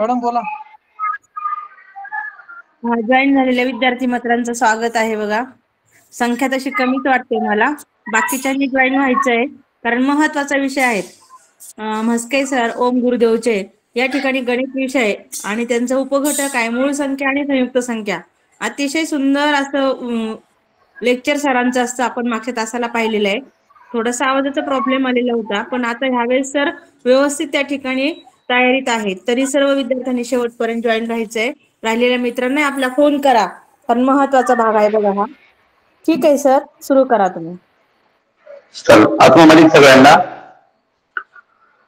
Madam बोला. Join झालेल्या विद्यार्थी मित्रांचं स्वागत आहे बघा. संख्या तशी कमीच वाटते मला. बाकीच्यांनी जॉईन व्हायचं आहे कारण महत्त्वाचा विषय आहे. म्हस्के सर ओम गुरुदेवचे या ठिकाणी गणित विषय आणि त्यांचं उपघटक आहे मूळ संख्या आणि संयुक्त संख्या. अतिशय सुंदर असं लेक्चर सरांचं असतं आपण मागच्या तासाला पाहिलेलं आहे. थोडासा आवाजाचा प्रॉब्लेम आलेला होता पण आता ह्यावेळेस सर व्यवस्थित त्या ठिकाणी तयारीत आहेत. तरी सर्व विद्यार्थ्यांनी शेवटपर्यंत जॉईन राहायचंय. राहिलेल्या मित्रांना आपला फोन करा. कारण महत्त्वाचा भाग आहे बघा हा. ठीक आहे सर सुरू करा तुम्ही. चल सगळ्यांना.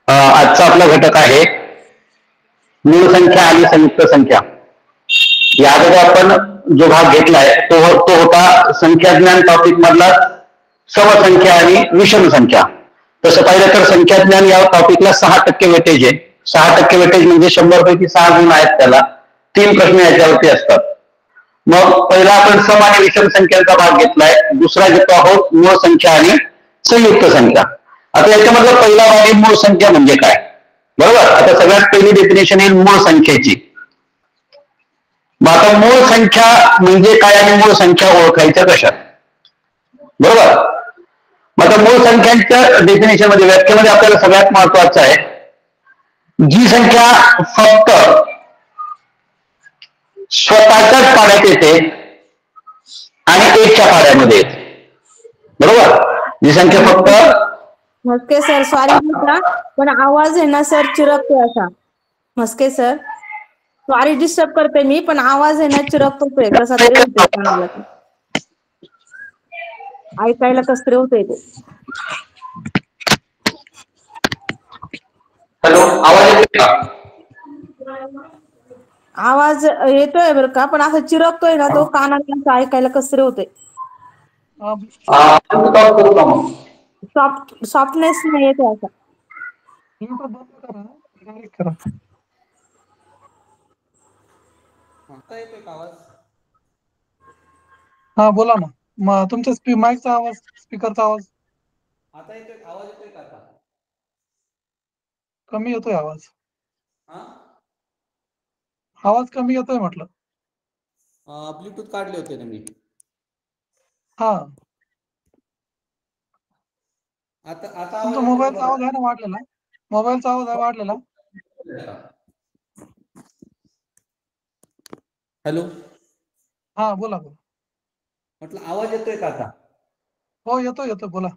आजचा आपला घटक आहे मूळ संख्या आणि संयुक्त संख्या. या अगोदर आपण जो भाग घेतलाय तो हो-, तो होता संख्या ज्ञान टॉपिक मधला समसंख्या आणि विषम संख्या तसं पाहिलं तर संख्या ज्ञान या टॉपिकला सहा टक्के वेटेज आहे. सहा टक्के वेटेज म्हणजे शंभर पैकी सहा गुण आहेत त्याला. तीन प्रश्न याच्यावरती असतात. मग पहिला आपण सम आणि विषम संख्यांचा भाग घेतलाय. दुसरा घेतो आहोत मूळ संख्या आणि संयुक्त संख्या. आता याच्यामधला पहिला भाग आहे मूळ संख्या म्हणजे काय? बरोबर? आता सगळ्यात पहिली डेफिनेशन येईल मूळ संख्येची. मग आता मूळ संख्या म्हणजे काय आणि मूळ संख्या ओळखायच्या कशा बरोबर? मग आता मूळ संख्यांच्या डेफिनेशनमध्ये व्याख्येमध्ये आपल्याला सगळ्यात महत्वाचं आहे जी संख्या फक्त स्वतःच्याच पाण्यात येते आणि एकच्या पाड्यामध्ये येते. बरोबर? जी संख्या फक्त मस्के सर सॉरी पण आवाज आहे ना सर चिरकतोय असा. मस्के सर सॉरी डिस्टर्ब करते मी पण आवाज आहे ना चिरकतोय कसा तरी ऐकायला कस तरी होतंय ते हॅलो आवाज येतोय का? आवाज येतोय बरं का पण असं चिरकतोय ना तो कानाला असं ऐकायला कस तरी होतंय. अं, आ, stop करू का मग? सॉफ्ट सॉफ्टनेस नाही येतो असा. Bluetooth बंद करा direct करा आता येतोय का आवाज? हा बोला ना. मग तुमच्या माईकचा आवाज स्पीकरचा आवाज. आता येतोय? आवाज कमी येतोय आवाज़. हा? आवाज़ कमी येतोय म्हटलं. ब्लूटूथ काढले होते ना मी. हा. आता आता तुमचा मोबाईलचा आवाज़ आहे ना वाढलेला? मोबाईलचा आवाज़ आहे वाढलेला? हॅलो? हा बोला बोला. म्हटलं आवाज़ येतोय का आता? हो येतोय येतोय बोला.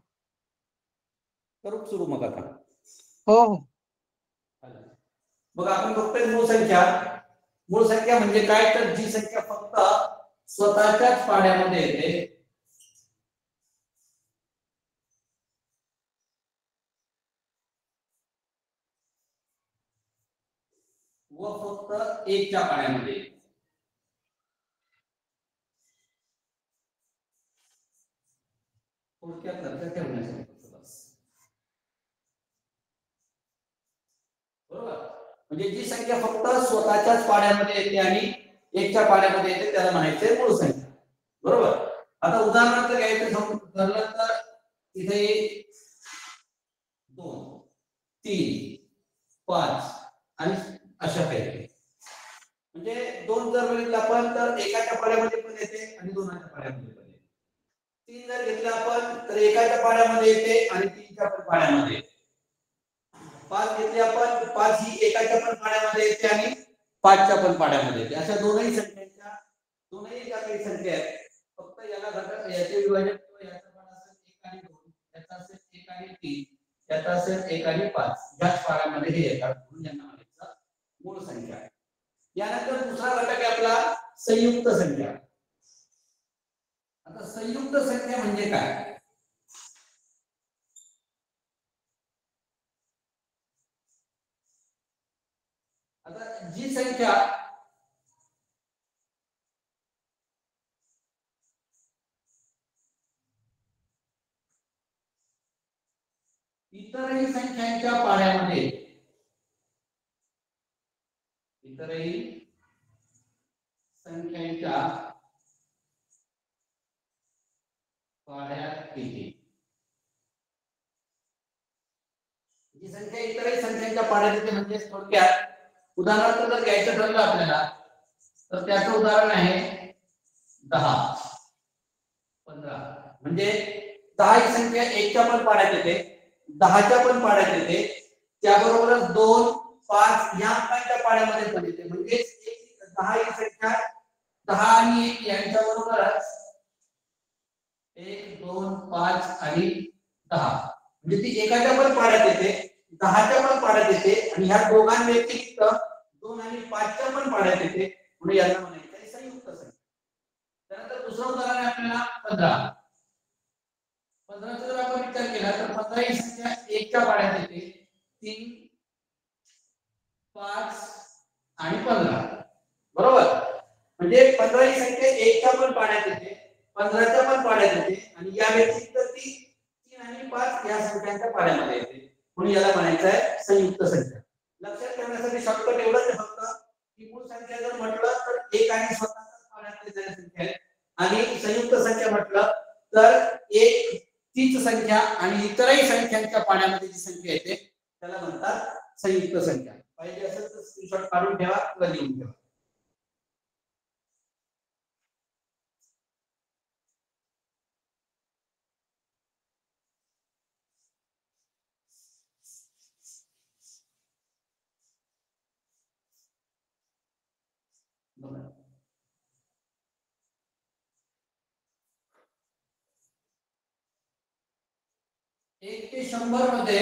करू सुरू मग आता? हो हो. मग आपण बघतोय मूळ संख्या. मूळ संख्या म्हणजे काय? तर जी संख्या फक्त स्वतःच्याच पाण्यामध्ये येते. व फक्त एकच्या पाण्यामध्ये येते. थोडक्यात लक्षात ठेवण्यासाठी फक्त बस. बरोबर म्हणजे जी संख्या फक्त स्वतःच्याच पाड्यामध्ये येते आणि एकच्या पाड्यामध्ये येते त्याला म्हणायचे मूळ संख्या बरोबर? आता उदाहरणार्थ घ्यायचं धरलं तर इथे दोन तीन पाच आणि अशा काही म्हणजे दोन जर बघितलं आपण तर एकाच्या पाड्यामध्ये पण येते आणि दोनाच्या पाड्यामध्ये पण येते. तीन जर घेतलं आपण तर एकाच्या पाड्यामध्ये येते आणि तीनच्या पण पाड्यामध्ये येते. पाच घेतली आपण पाच ही एकाच्या पण पाण्यामध्ये येते आणि पाचच्या पण पाड्यामध्ये येते. अशा दोनही संख्यांच्या दोनही ज्या काही संख्या आहेत. फक्त याला घटक याचे विभाजन किंवा याचा पाडा असेल एक आणि दोन याचा असेल एक आणि तीन याचा असेल एक आणि पाच. याच पाड्यामध्ये हे येतात म्हणून यांना म्हणायचं मूळ संख्या आहे. यानंतर दुसरा घटक आहे आपला संयुक्त संख्या. आता संयुक्त संख्या म्हणजे काय? आता जी संख्या इतरही संख्यांच्या पाड्यामध्ये इतरही संख्यांच्या पाड्यात येते जी संख्या इतरही संख्यांच्या पाड्यात येते थोडक्यात उदाहरणार्थ जर घ्यायचं ठरलं आपल्याला तर त्याचं उदाहरण आहे दहा. पंधरा. म्हणजे दहा ही संख्या एकच्या पण पाड्यात येते दहाच्या पण पाड्यात येते. त्याबरोबरच दोन पाच या अंकांच्या पाण्यामध्ये पण येते. म्हणजे दहा ही संख्या दहा आणि एक यांच्या बरोबरच एक दोन पाच आणि दहा. म्हणजे ती एकाच्या पण पाड्यात येते. दहाच्या पण पाड्यात येते आणि ह्या दोघांव्यतिरिक्त दोन आणि पाचच्या पण पाड्यात येते. म्हणून यांना म्हणायचं आहे संयुक्त संख्या त्यानंतर दुसरं उदाहरण आहे आपल्याला पंधरा. पंधराचा जर आपण विचार केला तर पंधरा ही संख्या एकच्या पाड्यात येते. तीन पाच आणि पंधरा. बरोबर? म्हणजे पंधरा ही संख्या एकच्या पण पाण्यात येते पंधराच्या पण पाण्यात येते आणि या व्यतिरिक्त ती तीन आणि पाच या संख्यांच्या पाण्यामध्ये येते. म्हणून याला म्हणायचं आहे संयुक्त संख्या लक्षात ठेवण्यासाठी शॉर्टकट एवढंच आहे फक्त की मूळ संख्या जर म्हटलं तर एक आणि स्वतः संख्या आहे. आणि संयुक्त संख्या म्हटलं तर एक तीच संख्या आणि इतरही संख्यांच्या पाण्यामध्ये जी संख्या येते त्याला म्हणतात संयुक्त संख्या. पाहिजे असेल तर स्क्रीनशॉट काढून ठेवा किंवा लिहून ठेवा बघा. एक ते शंभरमध्ये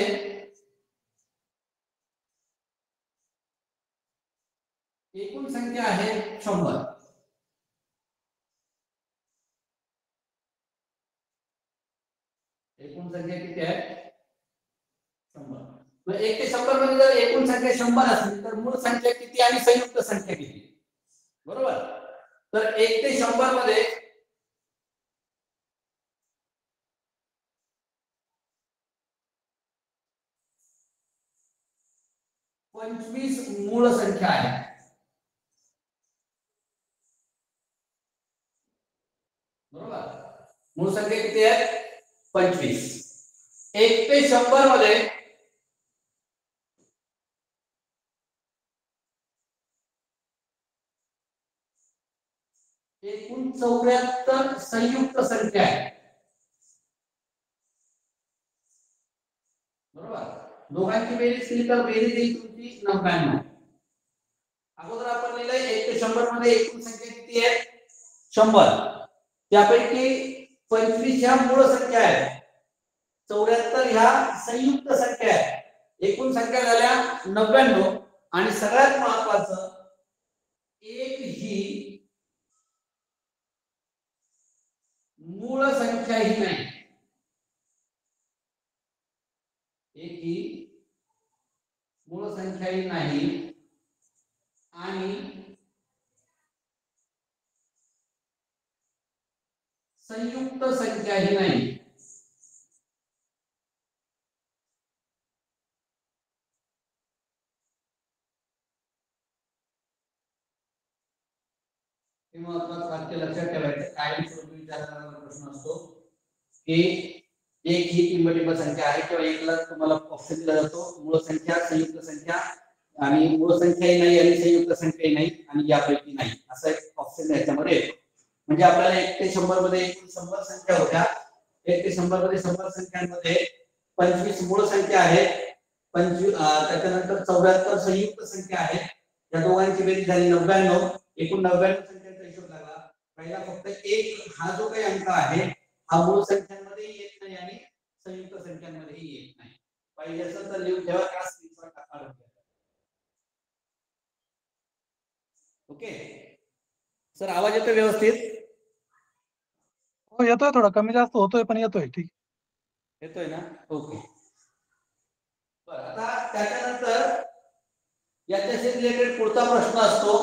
एकूण संख्या आहे शंभर. एकूण संख्या किती आहे? शंभर. एक ते शंभरमध्ये जर एकूण संख्या शंभर असेल तर मूळ संख्या किती आणि संयुक्त संख्या किती? बरोबर? तर एक ते शंभरमध्ये पंचवीस मूळ संख्या आहे. बरोबर? मूळ संख्या किती आहे? पंचवीस. एक ते शंभरमध्ये एकूण चौऱ्याहत्तर संयुक्त संख्या आहे बरोबर दोघांची बेरीज केली तर बेरीज येईल तुमची नव्याण्णव. अगोदर आपण लिहिलंय एक ते शंभरमध्ये एकूण संख्या किती आहे? शंभर. त्यापैकी पंचवीस ह्या मूळ संख्या आहे चौऱ्याहत्तर ह्या संयुक्त संख्या आहे एकूण संख्या झाल्या नव्याण्णव. आणि सगळ्यात महत्वाचं एक ही मूळ संख्या ही नाही. एक ही मूळ संख्याही नाही. आणि संयुक्त संख्याही नाही. हे महत्वाचं वाक्य लक्षात ठेवायचं. काही प्रश्न असतो की एक ही टिंबटिंब संख्या आहे किंवा एकला तुम्हाला ऑप्शन दिला जातो. मूळ संख्या संयुक्त संख्या आणि मूळ संख्याही नाही आणि संयुक्त संख्याही नाही आणि यापैकी नाही. असा एक ऑप्शन याच्यामध्ये. येतो म्हणजे आपल्याला एक ते शंभरमध्ये एकूण शंभर संख्या होत्या. एक ते शंभरमध्ये शंभर संख्यांमध्ये पंचवीस मूळ संख्या आहे. पंचवीस त्याच्यानंतर चौऱ्याहत्तर संयुक्त संख्या आहेत या दोघांची बेरीज झाली नव्याण्णव. एकूण नव्याण्णव संख्यांचा हिशोब लागला पहिला फक्त एक हा जो काही अंक आहे हा मूळ संख्यांमध्ये येत नाही आणि संयुक्त संख्यांमध्येही येत नाही. पाहिजे असेल तर लिहून ठेवा स्क्रीनशॉट ओके? सर आवाज येतो व्यवस्थित? हो येतोय थोडा. कमी जास्त होतोय पण येतोय. ठीक. येतोय ना? ओके. बरं आता त्याच्यानंतर याच्याशी रिलेटेड पुढचा प्रश्न असतो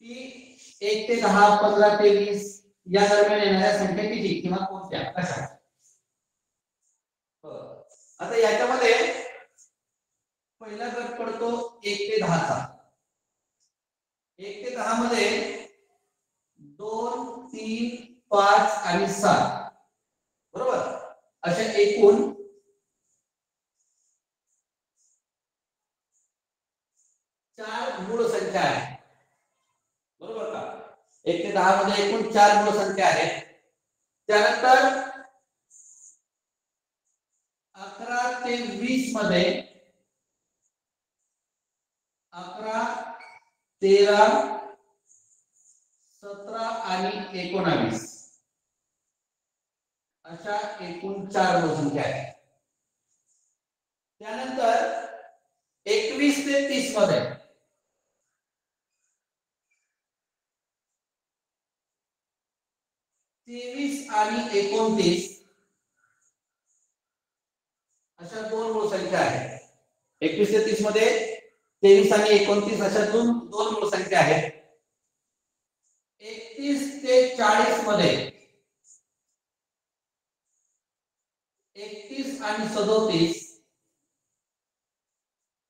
की एक ते दहा पंधरा ते वीस या दरम्यान येणाऱ्या संख्या किती किंवा कोणत्या? कशा? आता याच्यामध्ये पहिला गट पडतो एक ते दहाचा. एक ते दहा मध्ये दोन तीन पाच आणि सात. बरोबर? अशा एकूण चार मूळ संख्या आहेत. एक ते दहा मध्ये एकूण चार मूळ संख्या आहेत. त्यानंतर अकरा ते वीसमध्ये अकरा तेरा सतरा आणि एकोणावीस. अशा एकूण चार मूळ संख्या आहेत. त्यानंतर एकवीस ते तीसमध्ये तेवीस आणि एकोणतीस अशा दोन मूळ संख्या आहेत. एकवीस ते तीसमध्ये तेवीस आणि एकोणतीस अशा दोन दोन मूळ संख्या आहेत. एकतीस ते चाळीसमध्ये एकतीस आणि सदोतीस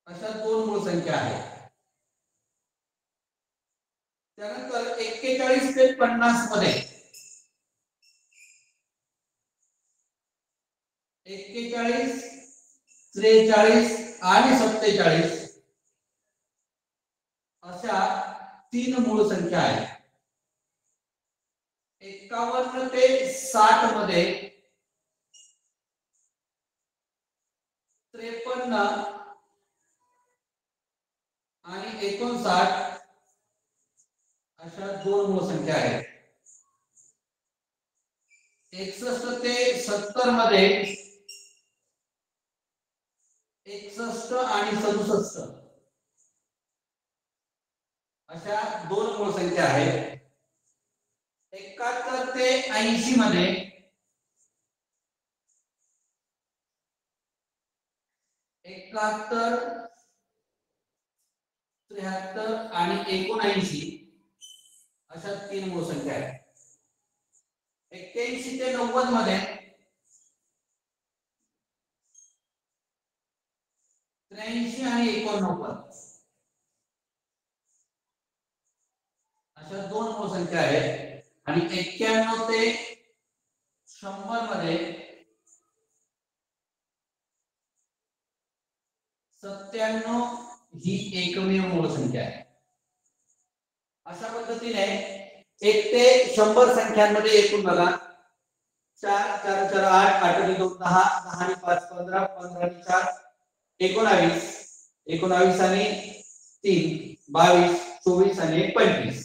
अशा दोन मूळ संख्या आहेत. त्यानंतर एक्केचाळीस ते पन्नासमध्ये एक्केचाळीस त्रेचाळीस आणि सत्तेचाळीस अशा तीन मूळ संख्या आहेत. एकावन्न ते साठमध्ये त्रेपन्न आणि एकोणसाठ अशा दोन मूळ संख्या आहेत. एकसष्ट ते सत्तरमध्ये एकसष्ट आणि सदुसष्ट. अशा दोन मूळ संख्या आहेत. एकाहत्तर ते ऐंशी मध्ये एकाहत्तर त्र्याहत्तर आणि एकोणऐंशी अशा तीन मूळ संख्या आहेत. एक्क्याऐंशी ते नव्वदमध्ये त्र्याऐंशी आणि एकोणनव्वद. अशा दोन मूळ संख्या आहेत आणि एक्क्याण्णव ते शंभरमध्ये सत्त्याण्णव ही एकमेव मूळ संख्या आहे. अशा पद्धतीने एक ते शंभर संख्यांमध्ये एकूण बघा. चार चार चार आठ आठ आणि दोन दहा दहा आणि पाच पंधरा पंधरा आणि चार एकोणावीस एकोणावीस आणि तीन बावीस चोवीस आणि एक पंचवीस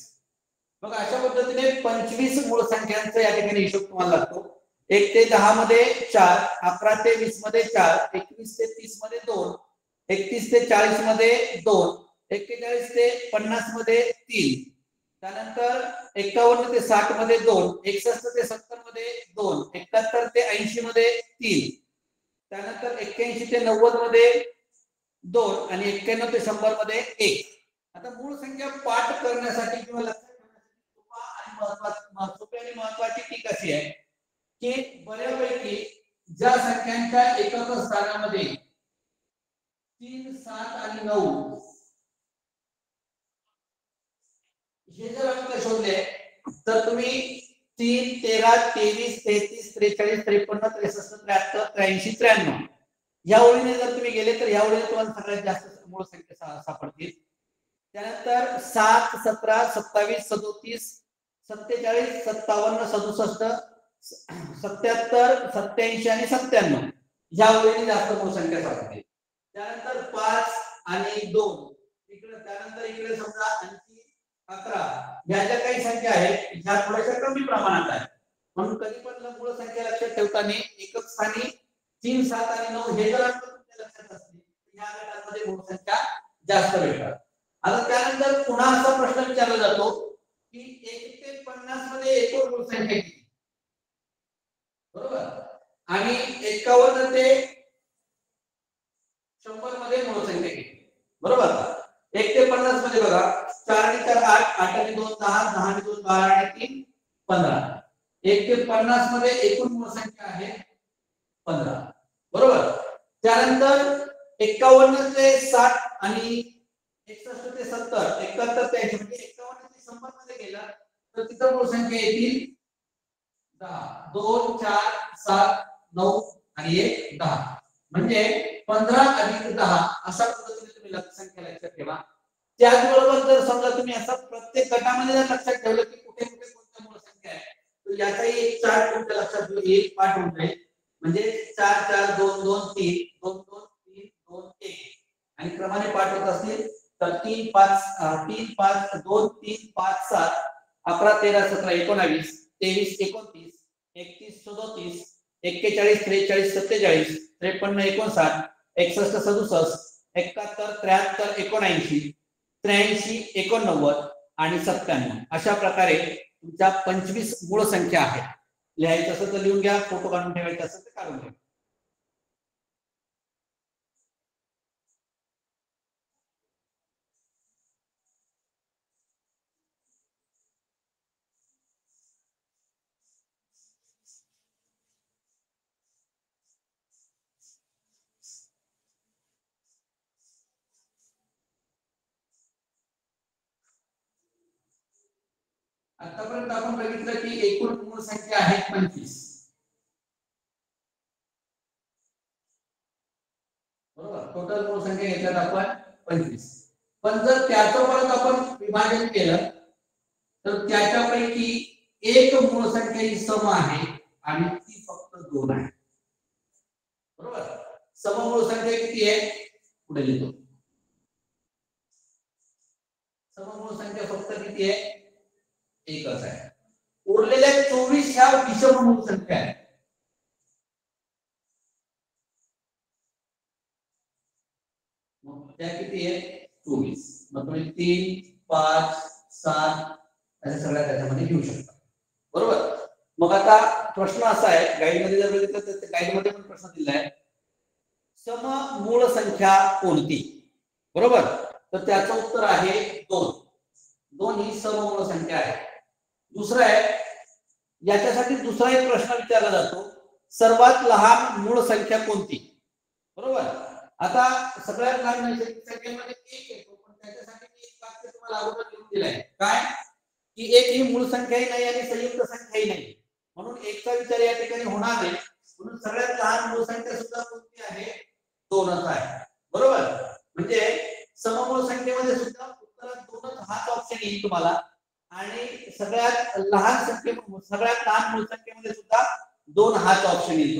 मग अशा पद्धतीने पंचवीस मूळ संख्यांचा या ठिकाणी हिशोब तुम्हाला लागतो. एक ते दहा मध्ये चार अकरा ते वीसमध्ये चार एकवीस ते तीसमध्ये दोन एकतीस ते चाळीसमध्ये दोन एक्केचाळीस ते पन्नासमध्ये तीन. त्यानंतर एकावन्न ते साठमध्ये दोन एकसष्ट ते सत्तरमध्ये दोन एकाहत्तर ते ऐंशी मध्ये तीन. त्यानंतर एक्क्याऐंशी ते नव्वदमध्ये दोन आणि एक्क्याण्णव ते शंभरमध्ये एक. आता मूळ संख्या पाठ करण्यासाठी किंवा लक्षात ठेवण्यासाठी सोपा आणि महत्वाची सोपी आणि महत्वाची टीक अशी आहे की बऱ्यापैकी ज्या संख्यांच्या एकत्र स्थानामध्ये तीन सात आणि नऊ हे जर अंक शोधले तर तुम्ही तीन तेरा तेवीस तेहतीस त्रेचाळीस त्रेपन्न त्रेसष्ट त्र्याहत्तर त्र्याऐंशी त्र्याण्णव. या ओळीने जर तुम्ही गेले तर या ओळीने तुम्हाला सगळ्यात जास्त मूळ संख्या सापडतील. त्यानंतर सात सतरा सत्तावीस सदोतीस सत्तेचाळीस सत्तावन्न सदुसष्ट सत्याहत्तर सत्याऐंशी आणि सत्त्याण्णव. या ओळीने जास्त मूळ संख्या सापडतील. त्यानंतर पाच आणि दोन. इकडे त्यानंतर इकडे समजा आणखी अकरा. ह्या ज्या काही संख्या आहेत ह्या थोड्याशा कमी प्रमाणात आहेत. म्हणून कधी पण मूळ संख्या लक्षात ठेवताना एकच स्थानी तीन सात आणि नऊ हे जर लक्षात असते. या ह्या गटांमध्ये मूळ संख्या जास्त भेटतात आता त्यानंतर पुन्हा असा प्रश्न विचारला जातो की एक ते पन्नासमध्ये एकूण मूळ संख्या किती? बरोबर? आणि एकावन्न ते शंभरमध्ये मूळ संख्या किती? बरोबर? एक ते पन्नासमध्ये बघा. चार आणि चार आठ आठ आणि दोन दहा दहा आणि दोन बारा आणि तीन पंधरा. एक ते पन्नासमध्ये एकूण मूळ संख्या आहे पंधरा. बरोबर? त्यानंतर एकावन्न ते साठ आणि एकसष्ट ते सत्तर एकाहत्तर ते ऐंशी म्हणजे एकावन्न ते शंभरमध्ये गेला तर तिथं मूळ संख्या येतील दहा. दोन चार सात नऊ आणि एक दहा. म्हणजे पंधरा अधिक दहा अशा पद्धतीने तुम्ही लक्षसंख्या लक्षात ठेवा. त्याचबरोबर जर समजा तुम्ही असं प्रत्येक गटामध्ये जर लक्षात ठेवलं की कुठे कुठे कोणत्या मूळ संख्या आहे तर याचाही एक चार तुमच्या लक्षात एक पाठ होऊन जाईल. म्हणजे चार चार दोन दोन तीन दोन दोन तीन दोन एक. आणि क्रमाने पाठ होत असतील तर तीन पाच तीन पाच दोन तीन पाच सात अकरा तेरा सतरा एकोणावीस तेवीस एकोणतीस एकतीस सदोतीस एक्केचाळीस त्रेचाळीस सत्तेचाळीस त्रेपन्न एकोणसाठ एकसष्ट सदुसष्ट एकाहत्तर त्र्याहत्तर एकोणऐंशी त्र्याऐंशी एकोणनव्वद आणि सत्त्याण्णव. अशा प्रकारे तुमच्या पंचवीस मूळ संख्या आहेत. लिहायचं असेल तर लिहून घ्या फोटो काढून ठेवायचे असेल तर काढून घ्या आतापर्यंत आपण बघितलं की एकूण मूळ संख्या आहेत पंचवीस. बरोबर? टोटल मूळ संख्या घेतल्यात आपण पंचवीस. पण जर त्याचं परत आपण विभाजन केलं तर त्याच्यापैकी एक मूळ संख्या ही सम आहे आणि ती फक्त दोन आहे. बरोबर? सममूळ संख्या किती आहे? पुढे लिहितो. सममूळ संख्या फक्त किती आहे? एकच आहे. उरलेल्या चोवीस ह्या विषम म्हणून संख्या आहेत. मग त्या किती आहे? चोवीस. मग तुम्ही तीन पाच सात अशा सगळ्या त्याच्यामध्ये घेऊ शकता. बरोबर? मग आता प्रश्न असा आहे गाईडमध्ये जर बघितलं तर गाईडमध्ये पण प्रश्न दिला आहे. सम मूळ संख्या कोणती? बरोबर? तर त्याचं उत्तर आहे दोन. दोन ही समूळ संख्या आहे. दुसरं आहे याच्यासाठी दुसरा एक प्रश्न विचारला जातो सर्वात लहान मूळ संख्या कोणती? बरोबर? आता सगळ्यात लहान नैसर्गिक संख्येमध्ये एक येतो पण त्याच्यासाठी मी एक वाक्य तुम्हाला अगोदर लिहून दिलंय काय? की एक ही मूळ संख्याही नाही आणि संयुक्त संख्याही नाही. म्हणून एकचा विचार या ठिकाणी होणार नाही म्हणून सगळ्यात लहान मूळ संख्या सुद्धा कोणती आहे? दोनच आहे. बरोबर? म्हणजे सममूळ संख्येमध्ये सुद्धा उत्तरात दोनच हाच ऑप्शन येईल तुम्हाला. लहान संख्ये सगळ्यात लहान मूळ संख्येमध्ये दोन हाच ऑप्शन येईल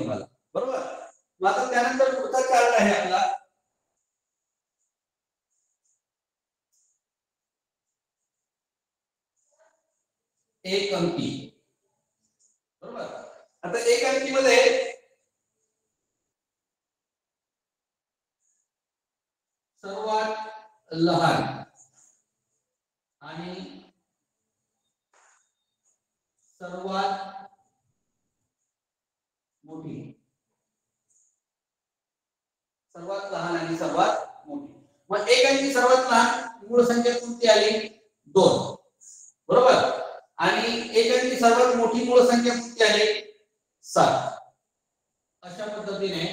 आहे आपला. एक अंकी. बरोबर? आता एक अंकी मध्ये सर्वात लहान सर्वात मोठी. सर्वात लहान आणि सर्वात मोठी. मग एक आणि सर्वात लहान मूळ संख्या कोणती आली? दोन. बरोबर? आणि एक आणि सर्वात मोठी मूळ संख्या कोणती आली? सात. अशा पद्धतीने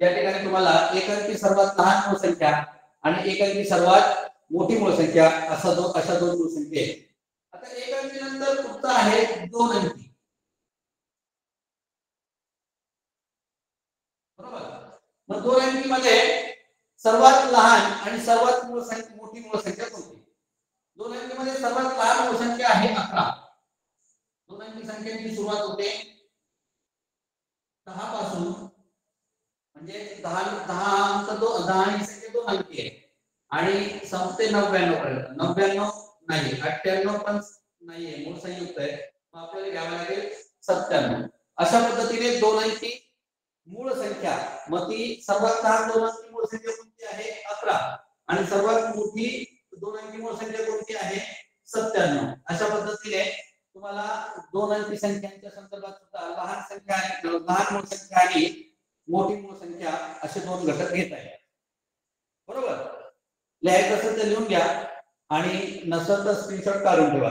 या ठिकाणी तुम्हाला एक अंकी सर्वात लहान मूळ संख्या आणि एक अंकी सर्वात मोठी मूळ संख्या असा दोन अशा दोन मूळ संख्या आहेत. आता एक आहे दोन अंकी बरोबर? मग दोन अंकी मध्ये सर्वात लहान आणि सर्वात मूळ मोठी मूळ संख्या कोणती? दोन अंकी मध्ये सर्वात लहान मूळ संख्या आहे अकरा. दोन अंकी संख्येची सुरुवात होते दहा पासून म्हणजे दहा दहा अंक दोन दहा ही संख्या दोन अंकी आहे. आणि संपते नव्याण्णव पर्यंत. नव्याण्णव नाही अठ्ठ्याण्णव पण नाहीये मूळ संयुक्त आहे. मग आपल्याला घ्यावं लागेल सत्त्याण्णव. अशा पद्धतीने दोन अंकी मूळ संख्या मग ती सर्वात लहान दोन अंकी मूळ संख्या कोणती आहे? अकरा. आणि सर्वात मोठी दोन अंकी मूळ संख्या कोणती आहे? सत्त्याण्णव. अशा पद्धतीने तुम्हाला दोन अंकी संख्यांच्या संदर्भात सुद्धा लहान संख्या लहान मूळ संख्या आणि मोठी मूळ संख्या असे दोन घटक घेत आहे. बरोबर? लिहायचं असेल तर लिहून घ्या आणि नसेल तर स्क्रीनशॉट काढून ठेवा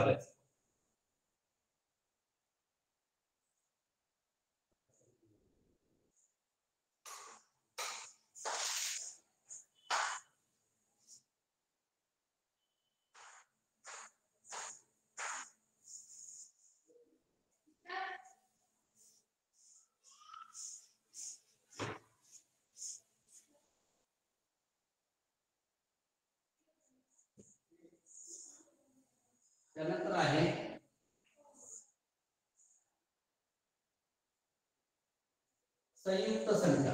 संयुक्त संख्या.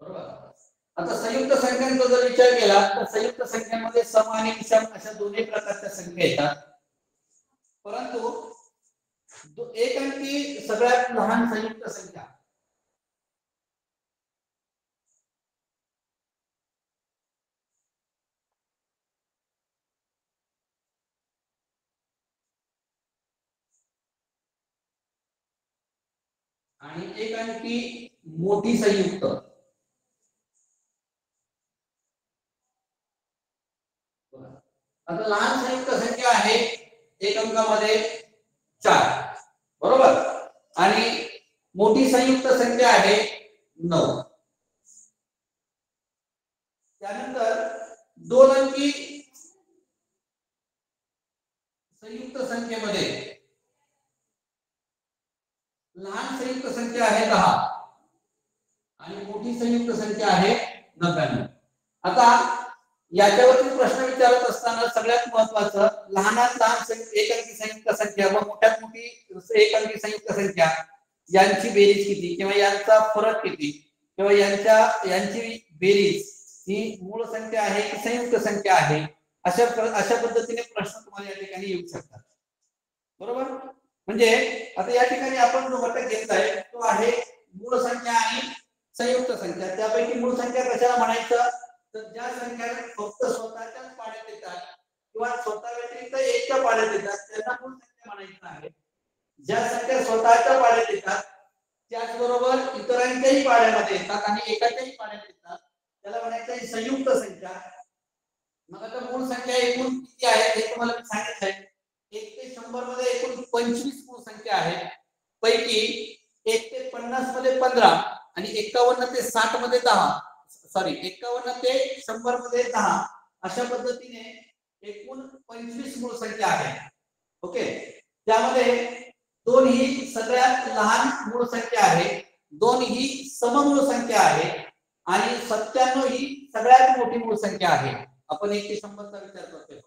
बरोबर? आता संयुक्त संख्यांचा जर विचार केला तर संयुक्त संख्यांमध्ये सम आणि विषम अशा दोन्ही प्रकारच्या संख्या येतात. परंतु एक अंकी सगळ्यात लहान संयुक्त संख्या. आणि एक अंकी मोठी संयुक्त. आता लहान संयुक्त संख्या आहे एक अंकामध्ये चार. बरोबर? आणि मोठी संयुक्त संख्या आहे नऊ. त्यानंतर दोन अंकी संयुक्त संख्येमध्ये लहान संयुक्त संख्या आहे दहा. आणि मोठी संयुक्त संख्या आहे नव्याण्णव. आता याच्यावरती प्रश्न विचारत असताना सगळ्यात महत्वाचं लहानात लहान एक अंकी संयुक्त संख्या व मोठ्यात मोठी एक अंकी संयुक्त संख्या यांची बेरीज किती किंवा यांचा फरक किती? किंवा यांच्या यांची बेरीज ही मूळ संख्या आहे की संयुक्त संख्या आहे? अशा अशा पद्धतीने प्रश्न तुम्हाला या ठिकाणी येऊ शकतात. बरोबर? म्हणजे आता या ठिकाणी आपण जो घटक घेतलाय तो आहे मूळ संख्या आणि संयुक्त संख्या. त्यापैकी मूळ संख्या कशाला म्हणायचं? तर ज्या संख्या फक्त स्वतःच्याच पाण्यात येतात किंवा स्वतः व्यतिरिक्त एकच्या पाण्यात येतात त्यांना मूळ संख्या म्हणायचं आहे. ज्या संख्या स्वतःच्या पाड्यात येतात त्याचबरोबर इतरांच्याही पाड्यामध्ये येतात आणि एकाच्याही पाण्यात येतात त्याला म्हणायचं संयुक्त संख्या. मग आता मूळ संख्या एकूण किती आहेत हे तुम्हाला मी सांगितलंय. एक ते शंभरमध्ये एकूण पंचवीस मूळ संख्या आहेत पैकी एक ते पन्नासमध्ये पंधरा आणि एकावन्न ते साठमध्ये दहा. सॉरी एकावन्न ते शंभरमध्ये दहा. अशा पद्धतीने एकूण पंचवीस मूळ संख्या आहे. ओके त्यामध्ये दोन ही सगळ्यात लहान मूळ संख्या आहे. दोन ही सममूळ संख्या आहे. आणि सत्त्याण्णव ही सगळ्यात मोठी मूळ संख्या आहे. आपण एक ते शंभरचा विचार करतोय.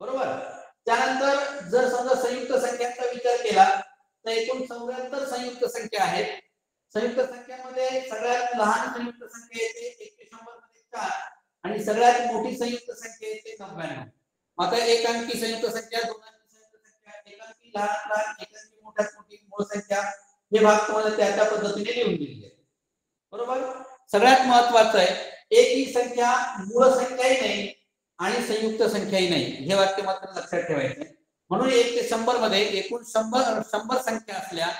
बरोबर? त्यानंतर जर समजा संयुक्त संख्यांचा विचार केला तर एकूण चौऱ्याहत्तर संयुक्त संख्या आहेत. संयुक्त संख्यामध्ये सगळ्यात लहान संयुक्त संख्या येते एक ते शंभरमध्ये चार आणि सगळ्यात मोठी संयुक्त संख्या येते नव्याण्णव. आता एक अंकी संयुक्त संख्या दोन अंकी संयुक्त संख्या एक अंकी लहान लहान एक अंकी मोठ्यात मोठी मूळ संख्या हे भाग तुम्हाला त्या त्या पद्धतीने लिहून दिलेले आहेत. बरोबर? सगळ्यात महत्वाचं आहे एक ही संख्या मूळ संख्याही नाही आणि संयुक्त संख्याही नाही. हे वाक्य मात्र लक्षात ठेवायचे. म्हणून एक ते शंभरमध्ये एकूण शंभर शंभर संख्या असल्या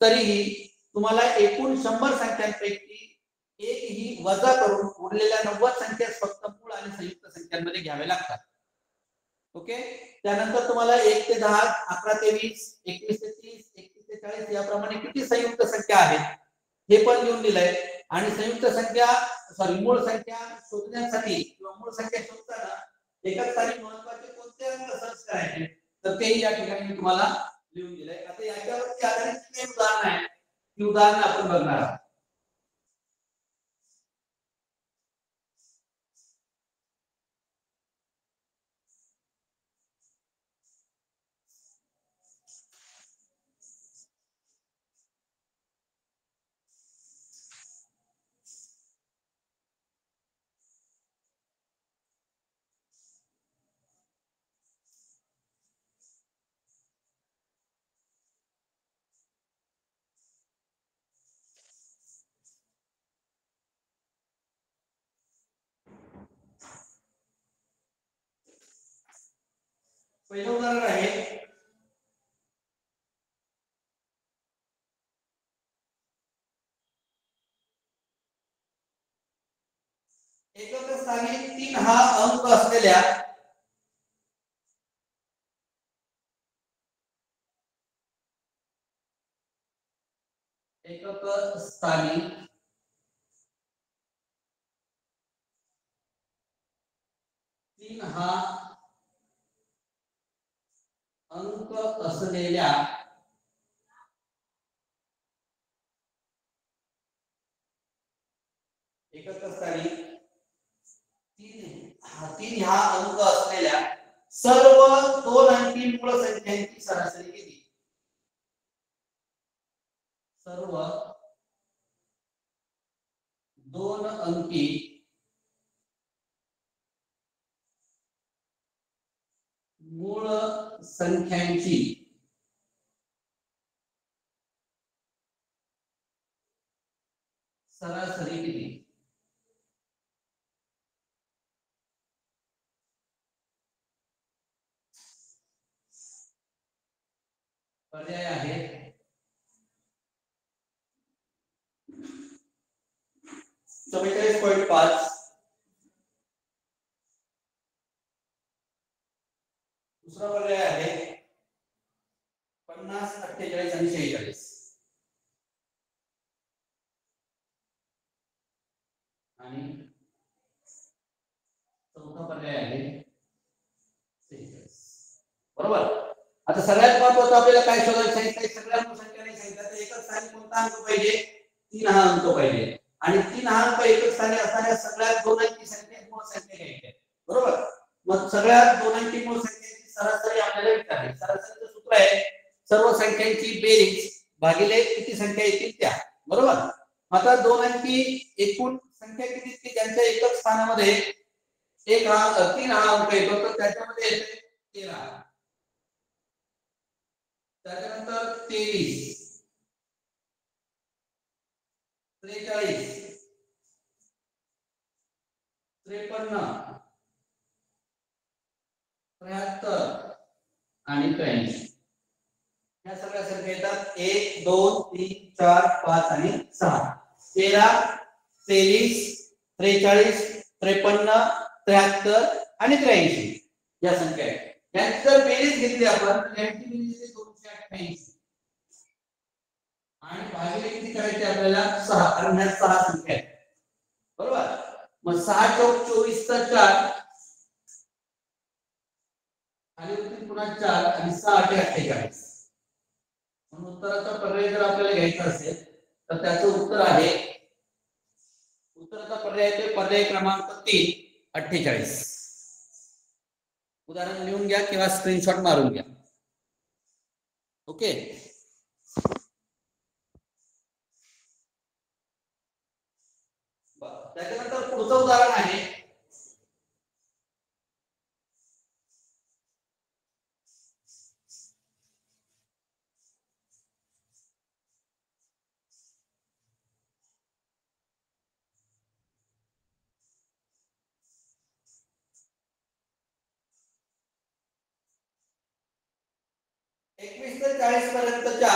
तरीही तुम्हाला एकूण शंभर संख्यांपैकी एक ही वजा करून उरलेल्या नव्वद संख्या फक्त मूळ आणि संयुक्त संख्यांमध्ये घ्यावे लागतात. ओके? त्यानंतर तुम्हाला एक ते दहा अकरा ते वीस एकवीस ते तीस एकतीस ते चाळीस याप्रमाणे किती संयुक्त संख्या आहेत? हे पण लिहून दिलंय. आणि संयुक्त संख्या सॉरी मूळ संख्या शोधण्यासाठी किंवा मूळ संख्या शोधताना एकाच स्थानी महत्त्वाचे कोणते अंक सर्च करायचे? तर तेही या ठिकाणी मी तुम्हाला लिहून दिलंय. आता याच्यावरती आधारित उदाहरण आहे ती उदाहरण आपण बघणार आहोत. पहिलं उदाहरण आहे. एकत्र स्थानी तीन हा अंक असलेल्या एकत्र स्थानी तीन हा अंक असलेल्या एकक स्थानी तीन हा तीन हा अंक असलेल्या सर्व दोन अंकी मूळ संख्यांची सरासरी किती सर्व दोन अंकी मूळ संख्यांची सरासरी किती पर्याय आहे चव्वेचाळीस पॉईंट पाच। दुसरा पर्याय आहे पन्नास अठ्ठेचाळीस आणि शेहेचाळीस आणि चौथा पर्याय आहे शेहेचाळीस बरोबर? आता सगळ्यात महत्वाचं आपल्याला काय शोधायचं सांगितलं सगळ्या संख्या नाही सांगितलं तर एकच स्थानी कोणता अंक पाहिजे? तीन हा अंक पाहिजे. आणि तीन हा अंक एकच स्थानी असणाऱ्या सगळ्यात दोन अंकी संख्या मूळ संख्या घ्यायची बरोबर? मग सगळ्यात दोन अंकी मूळ संख्येची सरासरी आपल्याला विचारली. सरासरीचं सूत्र आहे सर्व संख्यांची बेरीज भागिले किती संख्या येतील त्या. बरोबर? मग आता दोन अंकी एकूण संख्या किती की ज्यांच्या एकच स्थानामध्ये एक हा तीन हा अंक येतो तर त्याच्यामध्ये येते तेरा. त्याच्यानंतर तेवीस. त्रेचाळीस. त्रेपन्न. त्र्याहत्तर. आणि त्र्याऐंशी. या सगळ्या संख्या येतात एक दोन तीन चार पाच आणि सहा. तेरा तेवीस त्रेचाळीस त्रेपन्न त्र्याहत्तर आणि त्र्याऐंशी. या संख्या आहेत. यांची जर बेरीज घेतली आपण यांची बेरीज नाही आणि भागिले किती करायचे आपल्याला? सहा. कारण ह्या सहा संख्या आहेत. बरोबर? मग सहा चौक चोवीस तर चार. आणि होतील पुन्हा चार आणि सहा आठ अठ्ठेचाळीस. म्हणून उत्तराचा पर्याय जर आपल्याला घ्यायचा असेल तर त्याचं उत्तर आहे उत्तराचा पर्याय ते पर्याय क्रमांक तीन अठ्ठेचाळीस. उदाहरण लिहून घ्या किंवा स्क्रीनशॉट मारून घ्या. ओके बरं. त्याच्यानंतर पुढचं उदाहरण आहे एकवीस ते चाळीस पर्यंतच्या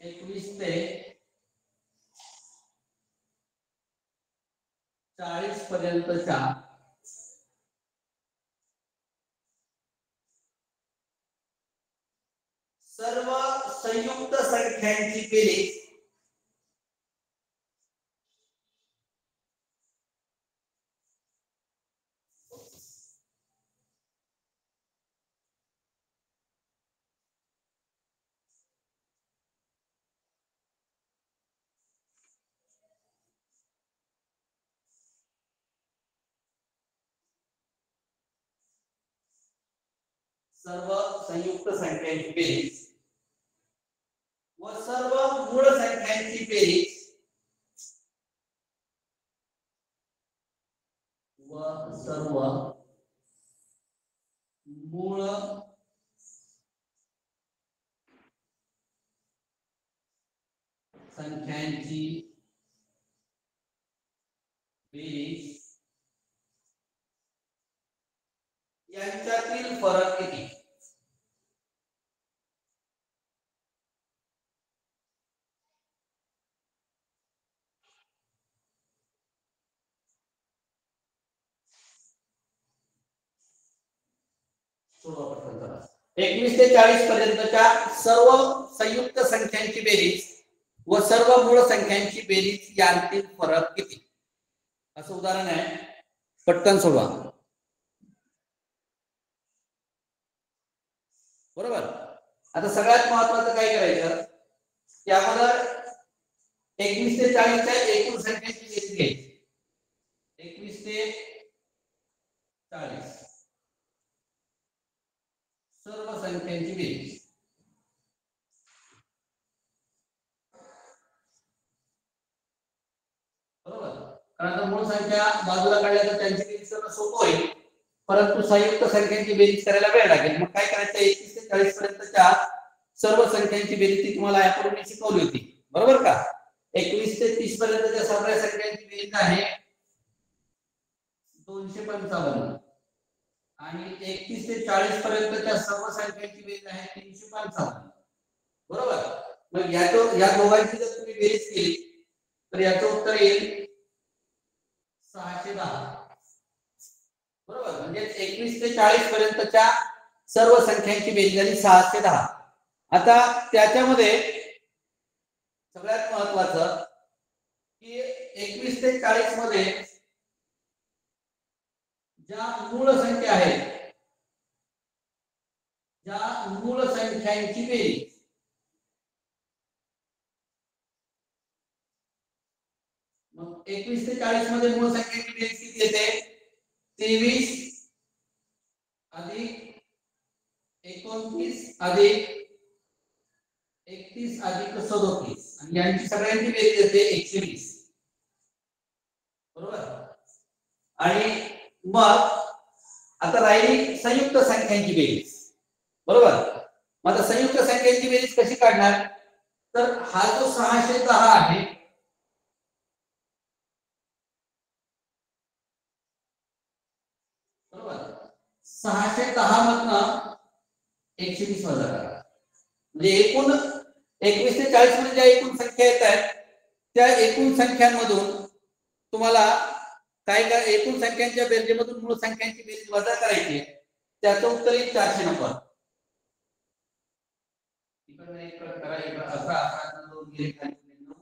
एकवीस ते चाळीस पर्यंतच्या सर्व संयुक्त संख्यांची बेरीज सर्व संयुक्त संख्यांची बेरीज. व सर्व मूळ संख्यांची बेरीज. व सर्व मूळ संख्यांची बेरीज. यांच्यातील फरक किती? एकवीस ते चाळीस पर्यंतच्या सर्व संयुक्त संख्यांची बेरीज व सर्व मूळ संख्यांची बेरीज यांतील फरक किती? असं उदाहरण आहे. पटकन सोडवा. बरोबर? आता सगळ्यात महत्वाचं काय करायचं? त्यामध्ये एकवीस ते चाळीसच्या एकूण संख्येची बेरीज घ्यायची. एकवीस ते चाळीस. सर्व संख्यांची बेरीज बरोबर? कारण तर मूळ संख्या बाजूला काढल्या तर त्यांची बेरीज करणं सोपं होईल. परंतु संयुक्त संख्यांची बेरीज करायला वेळ लागेल. मग काय करायचं? एकवीस चाळीस पर्यंतच्या सर्व संख्यांची बेरीज ती तुम्हाला यापूर्वी मी शिकवली होती. बरोबर का? एकवीस ते तीस पर्यंतच्या सर्व संख्यांची बेरीज आहे. दोनशे पंचावन्न. आणि एकतीस ते चाळीस पर्यंतच्या सर्व संख्यांची बेरीज आहे तीनशे पंचावन्न. बरोबर? मग याचं या दोघांची जर तुम्ही बेरीज केली तर याचं उत्तर येईल सहाशे दहा. बरोबर? म्हणजे एकवीस ते चाळीस पर्यंतच्या सर्व संख्यांची बेरीज झाली सहाशे दहा. आता त्याच्यामध्ये सगळ्यात महत्वाचं की एकवीस ते चाळीसमध्ये ज्या मूळ संख्या आहेत ज्या मूळ संख्यांची बेरीज मग एकवीस ते चाळीसमध्ये मूळ संख्येची बेरीज किती येते? तेवीस अधिक एकोणतीस अधिक एकतीस अधिक सदोतीस. आणि यांची सगळ्यांची बेरीज येते एकशे वीस. बरोबर? आणि मग आता राहिली संयुक्त संख्यांची बेरीज. बरोबर? मग आता संयुक्त संख्यांची बेरीज कशी काढणार? तर हा जो सहाशे दहा आहे बरोबर? सहाशे दहा मधनं एकशे वीस वजा करा म्हणजे एकूण एकवीस ते चाळीसमध्ये ज्या एकूण संख्या येत आहेत त्या एकूण संख्यांमधून तुम्हाला काय काय एकूण संख्यांच्या बेरजेमधून मूळ संख्यांची बेरीज वजा करायची आहे त्याचं उत्तर येईल चारशे नव्वद. एक करा दोन नऊ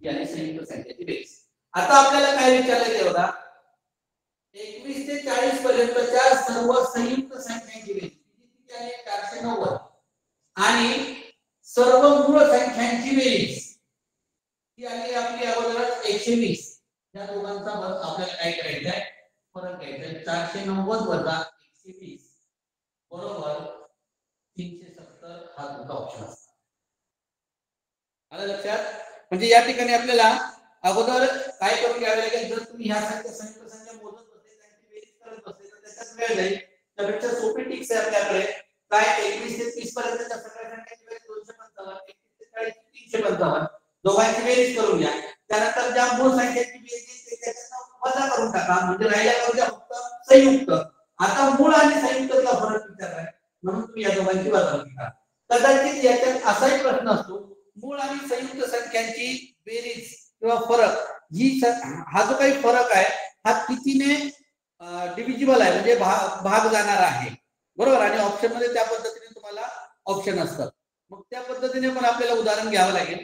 याने संयुक्त संख्येची बेरीज. आता आपल्याला काय विचारलं होता? एकवीस ते चाळीस पर्यंतच्या सर्व संयुक्त संख्यांची बेरीज किती आहे चारशे नव्वद. आणि सर्व मूळ संख्यांची बेरीज. ती आली आपली अगोदरच एकशे वीस. या दोघांचा आपल्याला काय करायचं आहे? फरक घ्यायचा चारशे नव्वद वजा एकशे वीस. बरोबर तीनशे सत्तर हा तुमचा ऑप्शन असतो. आलं लक्षात? म्हणजे या ठिकाणी आपल्याला अगोदर काय करून घ्यावे लागेल? जर तुम्ही ह्या संख्या संयुक्त संख्या मोजत करत बसले तर त्याच्यात वेळ जाईल त्यापेक्षा सोपी आहे आपल्याकडे काय एकवीस ते तीस पर्यंतच्या सगळ्या संख्यांची दोनशे पंचावन्न एकवीस ते चाळीस तीनशे पंचावन्न दोघांची बेरीज करून घ्या त्यानंतर ज्या मूळ संख्येची बेरीज त्याच्यात वजा करून टाका म्हणजे राहिल्या करू फक्त संयुक्त आता मूळ आणि संयुक्तचा फरक विचारलाय म्हणून तुम्ही या दोघांची वजा करा कदाचित याच्यात असाही प्रश्न असतो मूळ आणि संयुक्त संख्यांची बेरीज किंवा फरक ही हा जो काही फरक आहे हा कितीने डिव्हिजिबल आहे म्हणजे भाग भाग जाणार आहे. बरोबर? आणि ऑप्शनमध्ये त्या पद्धतीने तुम्हाला ऑप्शन असतात. मग त्या पद्धतीने पण आपल्याला उदाहरण घ्यावं लागेल.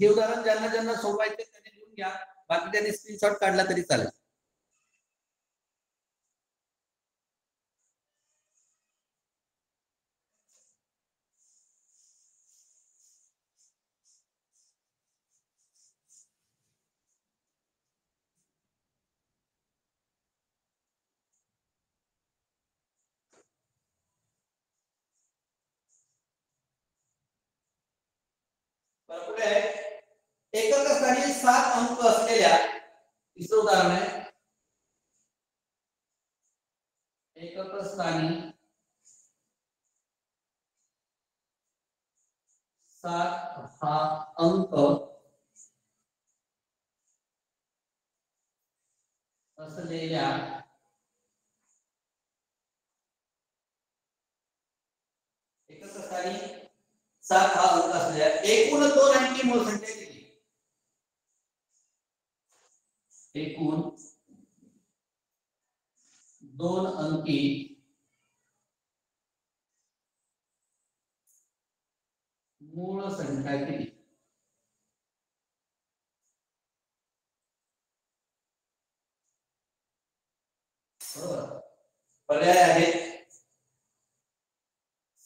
हे उदाहरण ज्यांना ज्यांना सोडवायचे त्यांनी लिहून घ्या. बाकी त्यांनी स्क्रीनशॉट काढला तरी चालेल. बरं, पुढे आहे. स्थानी सात अंक असलेल्या तिसरं उदाहरण आहे एकक स्थानी सात हा अंक असलेल्या एकच स्थानी सात हा असलेल्या एकूण दोन अंकी मूळ संख्या किती एकूण दोन अंकी मूळ संख्या किती बरोबर? पर्याय आहेत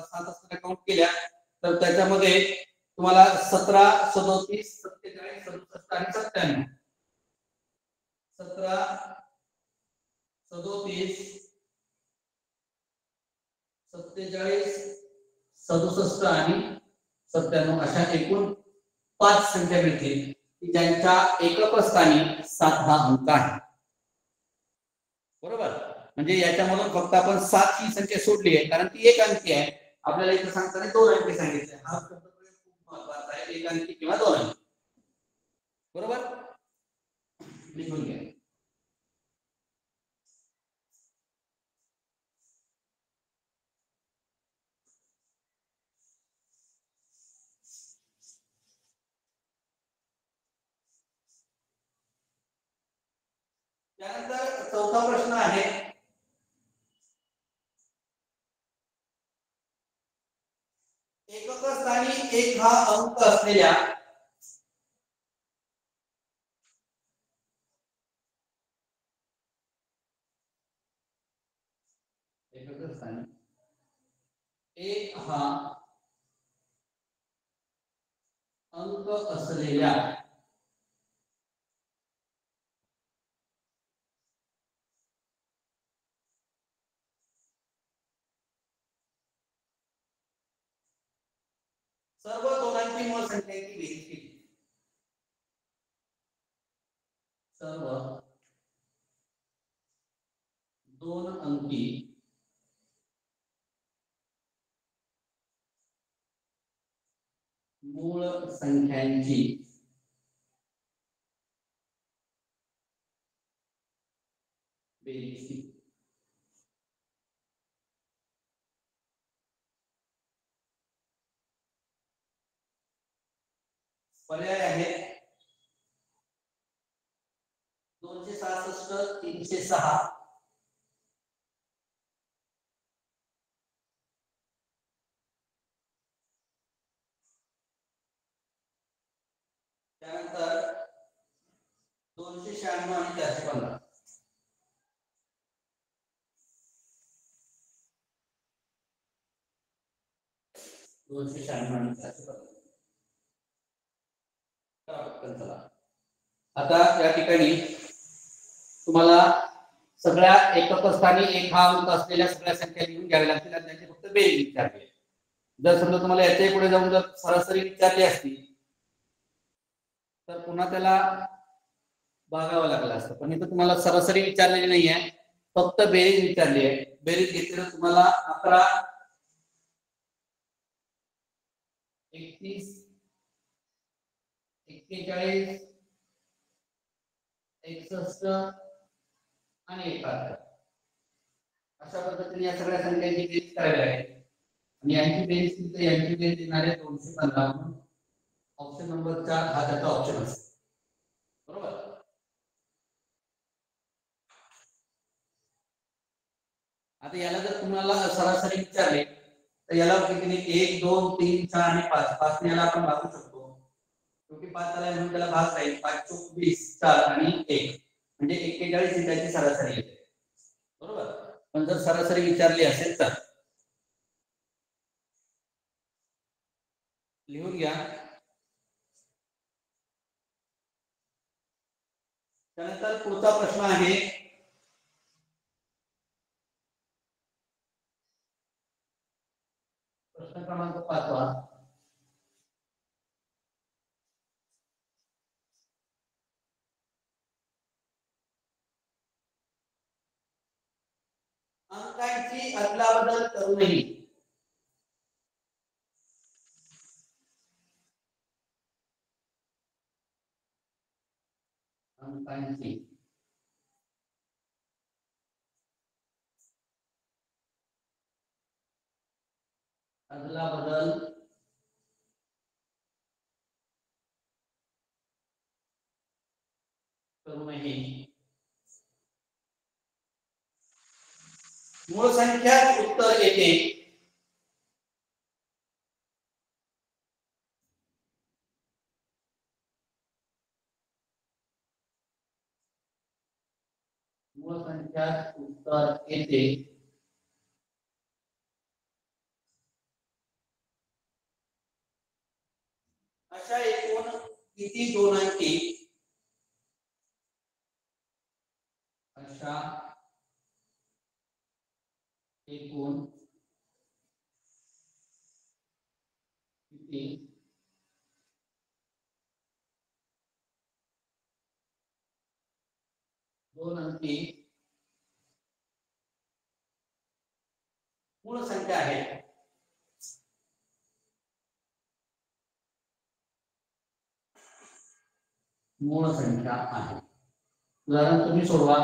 सात असताना काउंट केल्या तर त्याच्यामध्ये तुम्हाला सतरा सदोतीस सत्तेचाळीस सदुसष्ट आणि सत्त्याण्णव. सतरा सदोतीस सत्तेचाळीस सदुसष्ट आणि सत्त्याण्णव अशा एकूण पाच संख्या मिळतील की ज्यांच्या एकक स्थानी सात हा अंक आहे. बरोबर? म्हणजे याच्यामधून फक्त आपण सात ही संख्या सोडली आहे कारण ती एक अंकी आहे. आपल्याला इथं सांगताना दोन अंकी सांगितले. हा शब्द खूप महत्वाचा आहे. एक अंकी किंवा दोन अंकी. बरोबर? लिहून घ्या. त्यानंतर चौथा प्रश्न आहे. स्थानी एक हा अंक असलेल्या एक हा अंक असलेल्या सर्व दोघांची मूळ संख्यांची बेरीज केली सर्व दोन अंकी मूळ संख्यांची पर्याय आहेत दोनशे सहासष्ट, तीनशे सहा. त्यानंतर दोनशे शहाण्णव आणि चारशे पंधरा. दोनशे शहाण्णव आणि चारशे पंधरा. पटकन चला. आता या ठिकाणी तुम्हाला सगळ्या एकत्र स्थानी एक हा अंक असलेल्या सगळ्या संख्या लिहून घ्याव्या लागतील आणि त्यांची फक्त बेरीज विचारली. जर समजा तुम्हाला याच्याही पुढे जाऊन जर सरासरी विचारली असती तर पुन्हा त्याला बघावं लागलं असतं. पण इथं तुम्हाला सरासरी विचारलेली नाही आहे. फक्त बेरीज विचारली आहे. बेरीज घेतलेलं तुम्हाला अकरा एकतीस एक्केचाळीस एकसष्ट आणि एकाहत्तर. अशा पद्धतीने या सगळ्या संख्यांची बेरीज करावी लागेल. आणि यांची बेरीज केली तर यांची बेरीज येणार आहे दोनशे पंधरा ऑप्शन नंबर चार हा त्याचा ऑप्शन असेल बरोबर? आता याला जर तुम्हाला सरासरी विचारले तर याला किती एक दोन तीन चार आणि पाच. पाच याला आपण भागू शकतो. क्योंकि पाच आलाय म्हणून त्याला भाग राहील पाच चोक वीस चार आणि एक. म्हणजे एक्केचाळीस ही त्याची सरासरी येते. बरोबर? पण जर सरासरी विचारली असेल तर? लिहून घ्या. त्यानंतर पुढचा प्रश्न आहे. प्रश्न क्रमांक पाचवा अंकांची अदलाबदल करूनही अंकांची. अदलाबदल. करूनही मूळ संख्या उत्तर येते. मूळ संख्या उत्तर येते. अशा एकूण किती दोन अंकी? अशा एकूण किती? दोन अंकी मूळ संख्या आहे. मूळ संख्या आहे. उदाहरण तुम्ही सोडवा.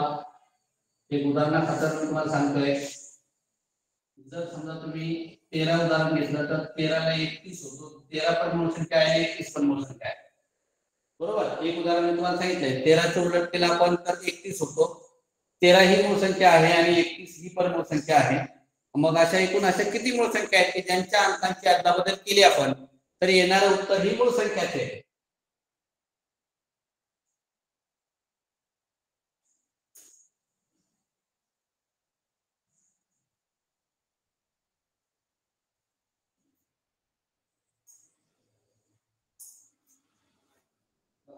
एक उदाहरणाखातर मी तुम्हाला सांगतोय. जर समजा तुम्ही तेरा उदाहरण घेतलं तर तेराला एकतीस होतो. तेरा पण मूळ संख्या आहे? एकतीस पण मूळ संख्या आहे? बरोबर? एक उदाहरण मी तुम्हाला सांगितलंय. तेराचं उलट केलं आपण तर एकतीस होतो. तेरा ही मूळ संख्या आहे आणि एकतीस ही पण मूळ संख्या आहे. मग अशा एकूण अशा किती मूळ संख्या आहेत की ज्यांच्या अंकांची अदलाबदल केली आपण तर येणारं उत्तर ही मूळ संख्याच आहे.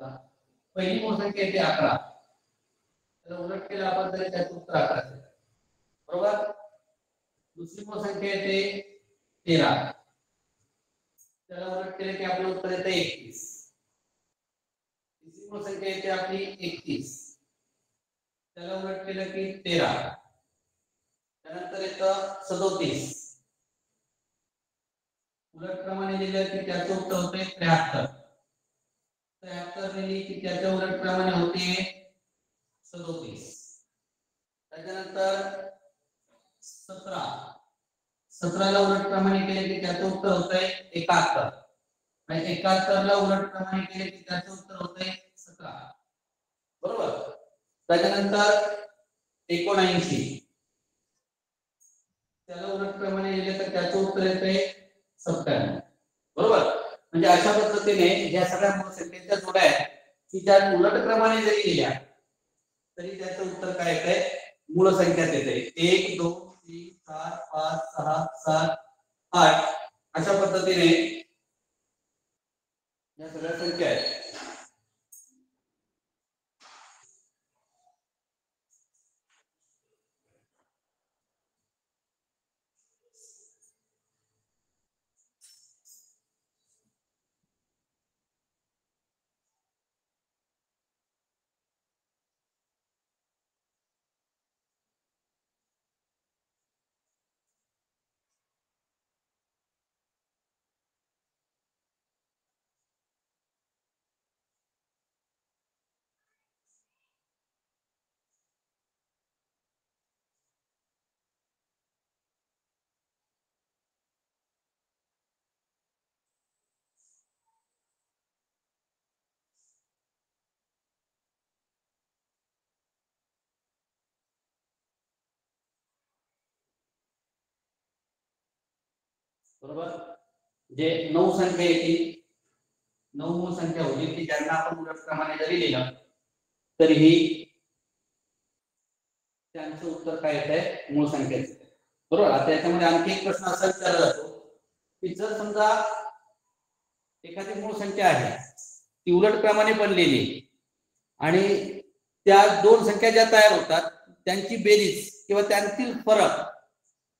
होता. पहिली मूळ संख्या येते अकरा. तर उलट केलं आपण तरी त्याचं उत्तर अकरा बरोबर? दुसरी मूळ संख्या येते तेरा. त्याला उलट केलं की आपलं उत्तर येतं एकतीस. तिसरी मूळ संख्या येते आपली एकतीस. त्याला उलट केलं की तेरा. त्यानंतर येतं सदोतीस. उलट क्रमाने दिलं की त्याचं उत्तर होते त्र्याहत्तर. त्र्याहत्तर लिहिली की त्याच्या उलट प्रमाणे होते. सदोतीस त्याच्यानंतर सतरा. सतराला उलट प्रमाणे केले की त्याचं उत्तर होतंय एकाहत्तर. आणि एकाहत्तरला उलट प्रमाणे केले की त्याचं उत्तर होतंय सतरा. बरोबर? त्याच्यानंतर एकोणऐंशी. त्याला उलट प्रमाणे लिहिले तर त्याचं उत्तर येतंय सत्त्याण्णव. बरोबर? म्हणजे अशा पद्धतीने या सगळ्या मूळ संख्येच्या जोड्या आहेत की ज्या उलट क्रमाने जरी लिहिल्या तरी त्याचं उत्तर काय येतंय? मूळ संख्यात येते एक दोन तीन चार पाच सहा सात आठ. अशा पद्धतीने या सगळ्या संख्या आहेत. बरोबर? जे नऊ संख्या येतील नऊ मूळ संख्या होती की ज्यांना आपण उलट क्रमाने जरी लिहिलं तरीही त्यांचं उत्तर काय येत आहे मूळ संख्येचं बरोबर? आता याच्यामध्ये आणखी एक प्रश्न असा विचारला जातो की जर समजा एखादी मूळ संख्या आहे ती उलट क्रमाने पण लिहिली आणि त्या दोन संख्या ज्या तयार होतात त्यांची बेरीज किंवा त्यांतील फरक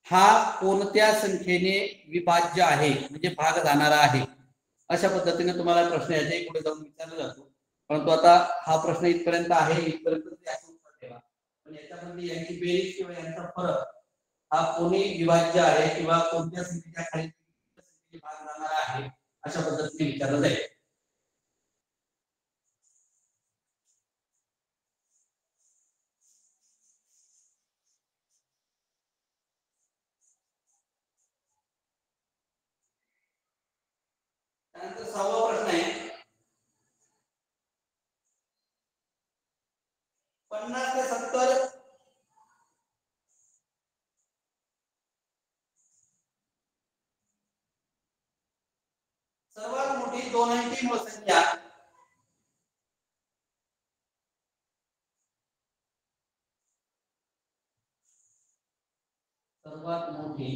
हा कोणत्या संख्येने विभाज्य आहे? म्हणजे भाग जाणारा आहे. अशा पद्धतीने तुम्हाला प्रश्न याच्यापुढे जाऊन विचारला जातो. परंतु आता हा प्रश्न इथपर्यंत आहे. इथपर्यंत ठेवा पण याच्यामध्ये यांची बेरीज किंवा यांचा फरक हा कोणी विभाज्य आहे किंवा कोणत्या संख्येच्या खाली भाग जाणार आहे अशा पद्धतीने विचारलं जाईल. त्यानंतर प्रश्न आहे. पन्नास सत्तर सर्वात मोठी दोन अंकी संख्या सर्वात मोठी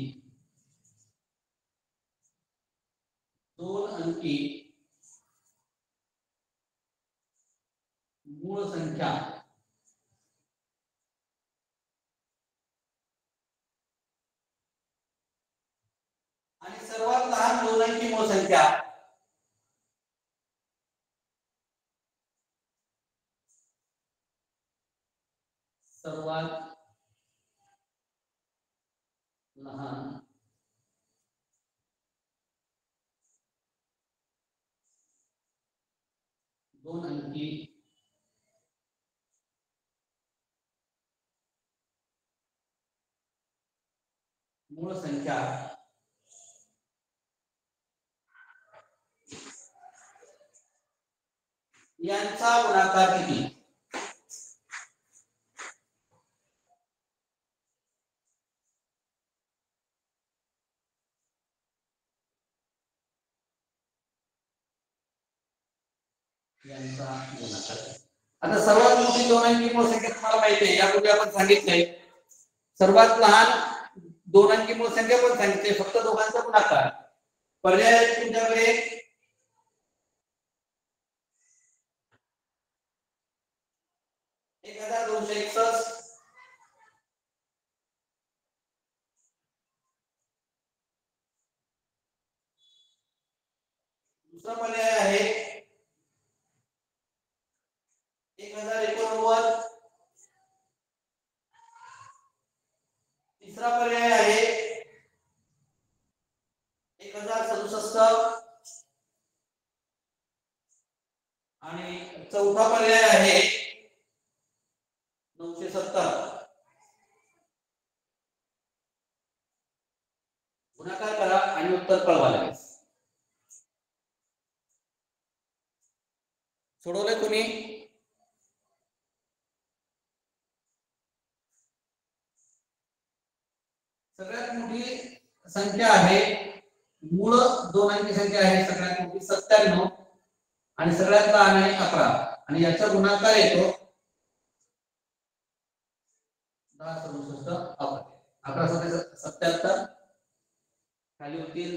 दोन अंकी मूळ संख्या. आणि सर्वात लहान दोन अंकी मूळ संख्या. सर्वात लहान दोन अंकी मूळ संख्या. यांचा गुणाकार किती? यांचा गुणाकार. आता सर्वात मोठी दोन अंकी मूळ संख्या तुम्हाला माहिती आहे यापूर्वी आपण सांगितलंय. सर्वात लहान दोन अंकी मूळ संख्या पण सांगितले फक्त दोघांचा गुणाकार. पर्याय तुमच्याकडे. एक हजार दोनशे एकसष्ट. दुसरा पर्याय आहे एक हजार एकोणनव्वद. तिसरा पर्याय आहे एक हजार सदुसष्ट. आणि चौथा पर्याय आहे नऊशे सत्तर. गुणाकार करा आणि उत्तर कळवा लागेल सोडवलंय तुम्ही सगळ्यात मोठी संख्या आहे मूळ दोन अंकी संख्या आहे सगळ्यात मोठी सत्त्याण्णव आणि सगळ्यात लहान आहे अकरा. आणि याचा गुणाकार येतो? दहा सदुसष्ट अकरा. अकरा सत्ते सत्याहत्तर खाली होतील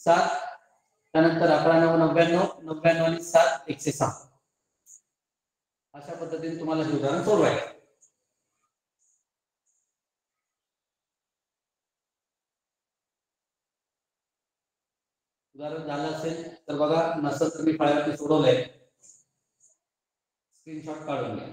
सात त्यानंतर अकरा नऊ नव्याण्णव नव्याण्णव आणि सात एकशे सहा. अशा पद्धतीने तुम्हाला हे उदाहरण सोडवायचं उदाहरण झालं असेल तर बघा नसेल तुम्ही मी फळ्यावरती सोडवलंय. स्क्रीनशॉट काढून घ्या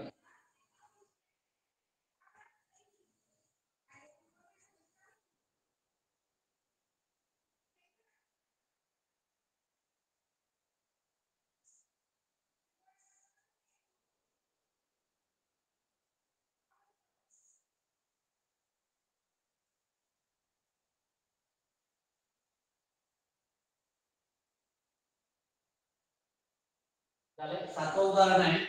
झाले सातवं उदाहरण आहे.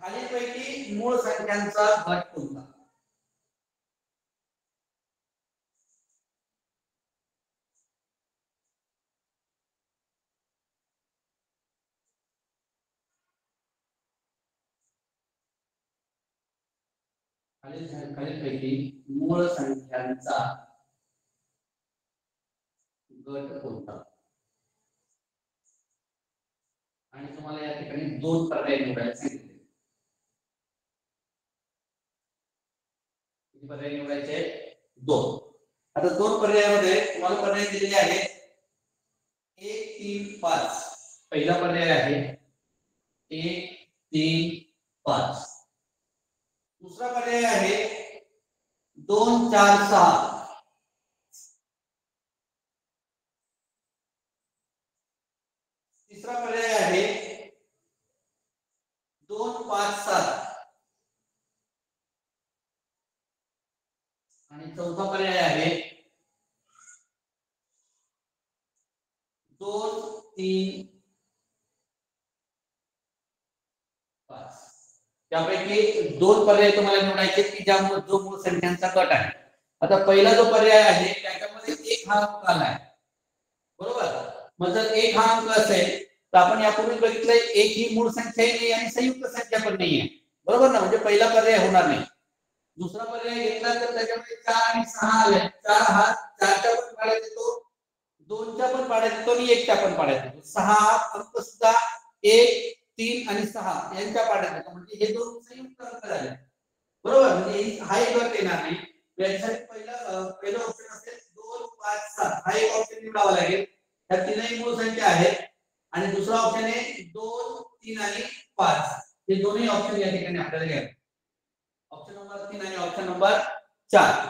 खालीलपैकी मूळ संख्यांचा गट कोणता खालील खालीलपैकी मूळ संख्यांचा गट कोणता? आणि तुम्हाला या ठिकाणी दोन पर्याय निवडायला सांगितले किती पर्याय निवडायचे दोन. आता दोन पर्यायामध्ये तुम्हाला पर्याय दिलेले आहेत. एक तीन पाच. पहिला पर्याय आहे. एक तीन पाच. दुसरा पर्याय आहे दोन चार सहा. तिसरा पर्याय आहे दोन पाच सात आणि चौथा पर्याय आहे दोन दोन पर्याय तुम्हाला निवडायचे की ज्या जो मूळ संख्यांचा गट आहे. आता पहिला जो पर्याय आहे त्याच्यामध्ये एक हा अंक आलाय बरोबर? मग जर एक हा अंक असेल तर आपण यापूर्वी बघितलंय एक ही मूळ संख्या नाही आणि संयुक्त संख्या पण नाही आहे. बरोबर ना? म्हणजे पहिला पर्याय होणार नाही. दुसरा पर्याय घेतला तर त्याच्यामध्ये चार आणि सहा आले. चार हा चारच्या पण पाड्यात येतो दोनच्या पण पाड्यात येतो आणि एकच्या पण पाड्यात येतो. सहा अंक सुद्धा एक तीन आणि सहा यांच्या पाठात म्हणजे हे दोन संयुक्त अंक झाले. बरोबर? म्हणजे हा एक गट येणार नाही. याच्यासाठी पहिला पहिलं ऑप्शन असेल दोन पाच सात. हा एक ऑप्शन निवडावा लागेल. ह्या तीनही मूळ संख्या आहेत. आणि दुसरा ऑप्शन आहे दोन तीन आणि पाच. हे दोन्ही ऑप्शन या ठिकाणी आपल्याला घ्यावे. ऑप्शन नंबर तीन आणि ऑप्शन नंबर चार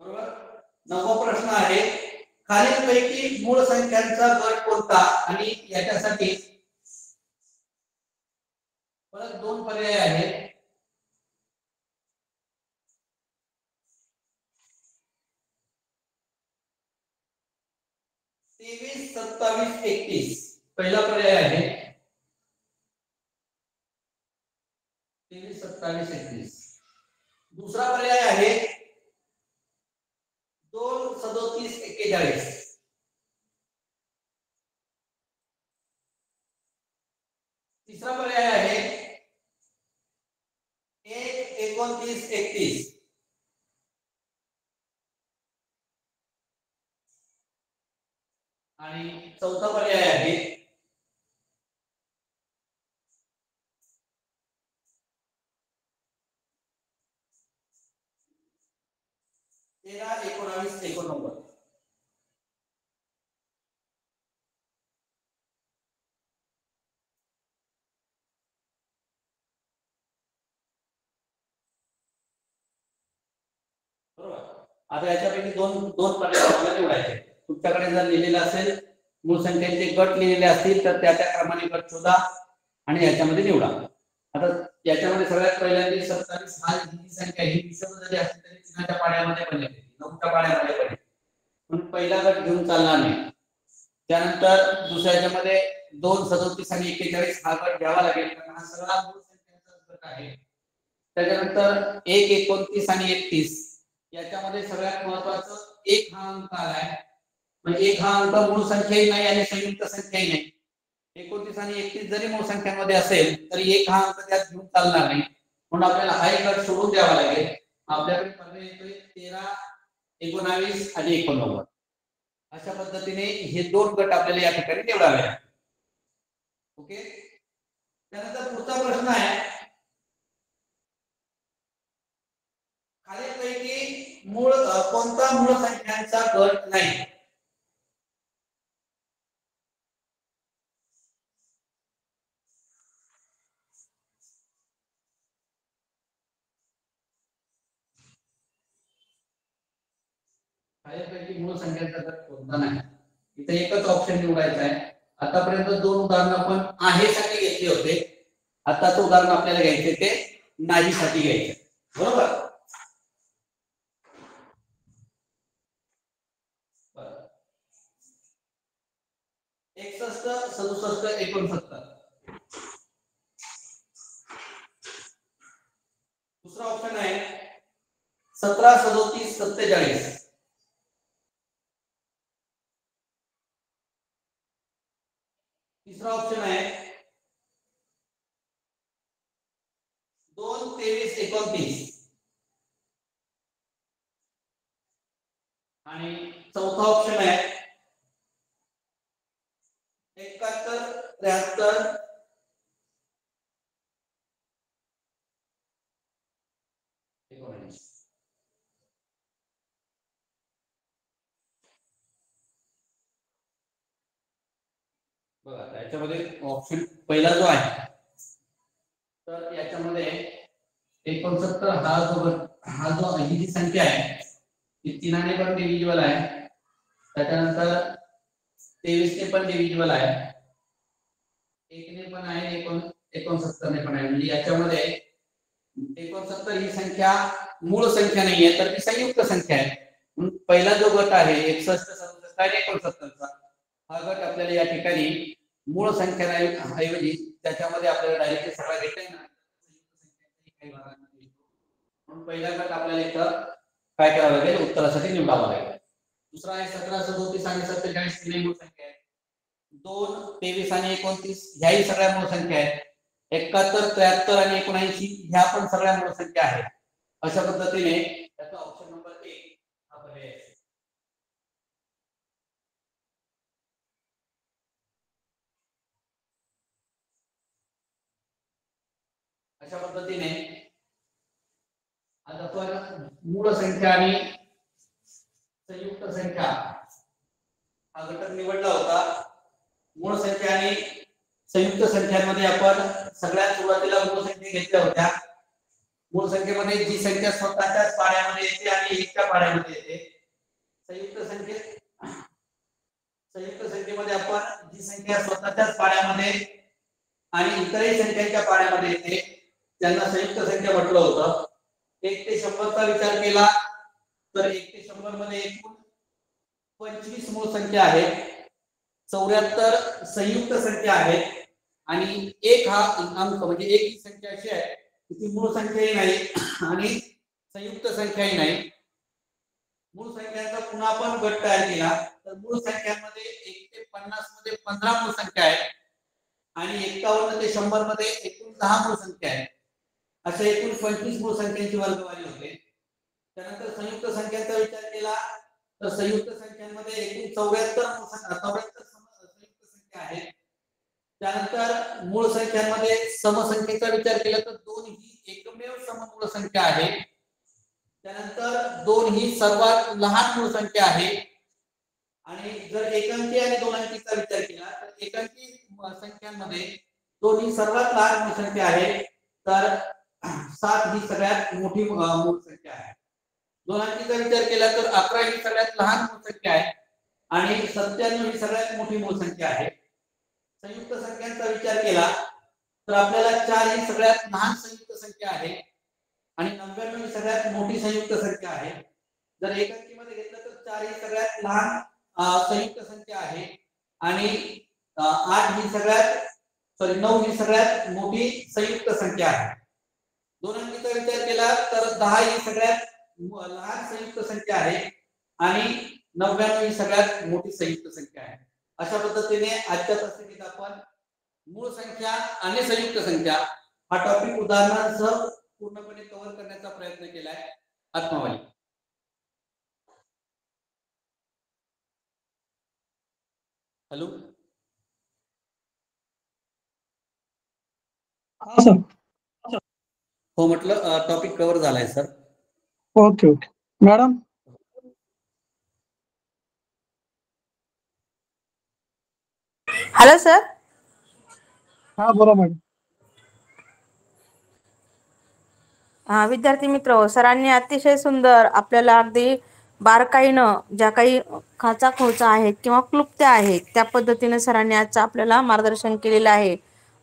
बरोबर नववा प्रश्न आहे. खालीलपैकी मूळ संख्यांचा गट कोणता? आणि याच्यासाठी परत दोन पर्याय आहेत. तेवीस सत्तावीस एकतीस. पहिला पर्याय आहे. तेवीस सत्तावीस एकतीस. दुसरा पर्याय आहे. सदोतीस एक्केचाळीस तिसरा पर्याय आहे एक एकोणतीस एकतीस आणि चौथा पर्याय आहे तेरा एकोणावीस एकोणनव्वद बरोबर आता याच्यापैकी दोन दोन पर्याय तुम्हाला निवडायचे. तुमच्याकडे जर लिहिलेलं असेल मूळ संख्यांचे गट लिहिलेले असतील तर त्या त्या क्रमाने गट शोधा आणि याच्यामध्ये निवडा. आता याच्यामध्ये सगळ्यात पहिल्यांदा सत्तावीस हा ही संख्या ही विषम जरी असली तरी चिन्हाच्या पाण्यामध्ये पण येते नऊच्या पाण्यामध्ये पण येते पहिला गट घेऊन चालणार नाही. त्यानंतर दुसऱ्या याच्यामध्ये दोन सदोतीस आणि एक्केचाळीस हा गट घ्यावा लागेल. कारण हा सगळा मूळ संख्यांचा गट आहे. त्याच्यानंतर एक एकोणतीस आणि एकतीस. याच्यामध्ये सगळ्यात महत्वाचं एक हा अंक आलाय. म्हणजे एक हा अंक मूळ संख्याही नाही आणि संयुक्त संख्याही नाही. एकोणतीस आणि एकतीस जरी मूळ संख्यांमध्ये असेल तरी एक हा अंक त्यात घेऊन चालणार नाही. म्हणून आपल्याला हा एक गट सोडून द्यावा लागेल. आपल्याकडे पर्याय येतोय तेरा एकोणावीस आणि एकोणनव्वद. अशा पद्धतीने हे दोन गट आपल्याला या ठिकाणी निवडावे ओके? त्यानंतर पुढचा प्रश्न आहे खालीलपैकी मूळ कोणता मूळ संख्यांचा गट नाही? खालीलपैकी मूळ संख्यांचा गट कोणता नाही? इथे एकच ऑप्शन निवडायचा आहे. आतापर्यंत दोन उदाहरण आपण आहे साठी घेतले होते. आताच उदाहरण आपल्याला घ्यायचे ते नाही साठी घ्यायचे बरोबर बरं. एकसष्ट सदुसष्ट एकोणसत्तर. दुसरा ऑप्शन आहे सतरा सदोतीस सत्तेचाळीस. तिसरा ऑप्शन आहे दोन तेवीस एकोणतीस. आणि चौथा ऑप्शन आहे एकाहत्तर त्र्याहत्तर. एकोणऐंशी. बघा ऑप्शन पहिला जो आहे तर याच्यामध्ये एकोणसत्तर हा जो हा जो ही जी संख्या आहे ती तीनाने पण डिव्हिज्युअल आहे. त्याच्यानंतर तेवीस ने पण डिव्हिजिबल आहे. एकने पण आहे एकोण ने पण आहे. म्हणजे याच्यामध्ये ही संख्या मूळ संख्या नाहीये, तर ती संयुक्त संख्या म्हणून पहिला जो गट आहे, एकसष्ट, सदुसष्ट आणि एकोणसत्तरचा, हा गट आपल्याला या संख्या नाही- ऐवजी त्याच्यामध्ये डायरेक्ट सगळा घेता येणार गट आपल्याला इथं काय करावं लागेल? निवडावा लागेल. दुसरा आहे सतरा सदोतीस आणि सत्तेचाळीस तीनही मूळ संख्या आहेत दोन तेवीस आणि एकोणतीस ह्याही सगळ्या मूळ संख्या आहेत एकाहत्तर त्र्याहत्तर आणि एकोणऐंशी ह्या पण संख्या आहेत अशा पद्धतीने त्याचा ऑप्शन नंबर एक हा। पर्याय आहे. अशा पद्धतीने आता आपण मूळ संख्या संयुक्त संख्या. हा घटक निवडला होता. मूळ संख्या आणि संयुक्त संख्यांमध्ये आपण सगळ्यात सुरुवातीला मूळ संख्या घेतल्या होत्या. मूळ संख्येमध्ये जी संख्या स्वतःच्याच पाड्यामध्ये येते आणि एकच्या पाड्यामध्ये येते. संयुक्त संख्येत संयुक्त संख्येमध्ये आपण जी संख्या स्वतःच्याच पाड्यामध्ये आणि इतरही संख्यांच्या पाड्यामध्ये येते त्यांना संयुक्त संख्या म्हटलं होतं. एक ते शंभरचा विचार केला. तर एक ते शंभरमध्ये एकूण पंचवीस मूळ संख्या आहेत. चौऱ्याहत्तर संयुक्त संख्या आहेत. आणि एक हा अंक म्हणजे एक ही संख्या अशी आहे की ती मूळ संख्याही नाही आणि संयुक्त संख्याही नाही. मूळ संख्यांचा पुन्हा आपण गट तयार केला तर मूळ संख्यांमध्ये एक ते पन्नासमध्ये पंधरा मूळ संख्या आहे. आणि एकावन्न ते शंभरमध्ये एकूण दहा मूळ संख्या आहे. अशा एकूण पंचवीस मूळ संख्यांची वर्गवारी होते. त्यानंतर संयुक्त संख्यांचा विचार केला तर संयुक्त संख्यांमध्ये एकूण चौऱ्याहत्तर चौऱ्याहत्तर संयुक्त संख्या आहेत. त्यानंतर मूळ संख्यांमध्ये समसंख्येचा विचार केला तर दोन ही एकमेव सममूळ संख्या आहे. त्यानंतर दोन ही सर्वात लहान मूळ संख्या आहे. आणि जर एकांकी आणि दोन अंकीचा विचार केला तर एकांकी संख्यांमध्ये दोन ही सर्वात लहान मूळ संख्या आहे. तर सात ही सगळ्यात मोठी मूळ संख्या आहे. दोन विचार केला तर अकरा ही सगळ्यात लहान मूळसंख्या आहे आणि सत्त्याण्णव ही सगळ्यात मोठी मूळसंख्या आहे. संयुक्त संख्यांचा विचार केला तर आपल्याला चार ही सगळ्यात लहान संयुक्त संख्या आहे आणि नव्याण्णव ही सगळ्यात मोठी संयुक्त संख्या आहे. जर एकांकीमध्ये घेतलं तर चार ही सगळ्यात लहान संयुक्त संख्या आहे आणि आठ ही सगळ्यात सॉरी नऊ ही सगळ्यात मोठी संयुक्त संख्या आहे. दोन अंकीचा विचार केला तर दहा ही सगळ्यात लहान संयुक्त संख्या आहे आणि नव्याण्णव ही सगळ्यात मोठी संयुक्त संख्या आहे. अशा पद्धतीने आजच्या परिस्थितीत आपण मूळ संख्या आणि संयुक्त संख्या हा टॉपिक उदाहरणांसह पूर्णपणे कव्हर करण्याचा प्रयत्न केलाय. आत्मावाली. हॅलो? हा सर हो म्हटलं टॉपिक कव्हर झालाय sir okay okay. Madam? Hello sir? हा बोला मॅडम. हा विद्यार्थी मित्र सरांनी अतिशय सुंदर आपल्याला अगदी बारकाईनं ज्या काही खाचा खोचा आहेत किंवा क्लुप्त्या आहेत त्या पद्धतीने सरांनी आजचं आपल्याला मार्गदर्शन केलेलं आहे.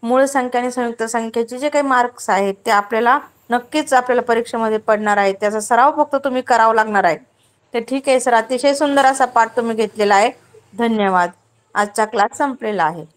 मूळ संख्या आणि संयुक्त संख्येचे जे काही मार्क्स आहेत ते आपल्याला नक्कीच आपल्याला परीक्षेमध्ये पडणार आहे. त्याचा सराव फक्त तुम्ही करावा लागणार आहे. तर ठीक आहे सर. अतिशय सुंदर असा पाठ तुम्ही घेतलेला आहे. धन्यवाद. आजचा क्लास संपलेला आहे.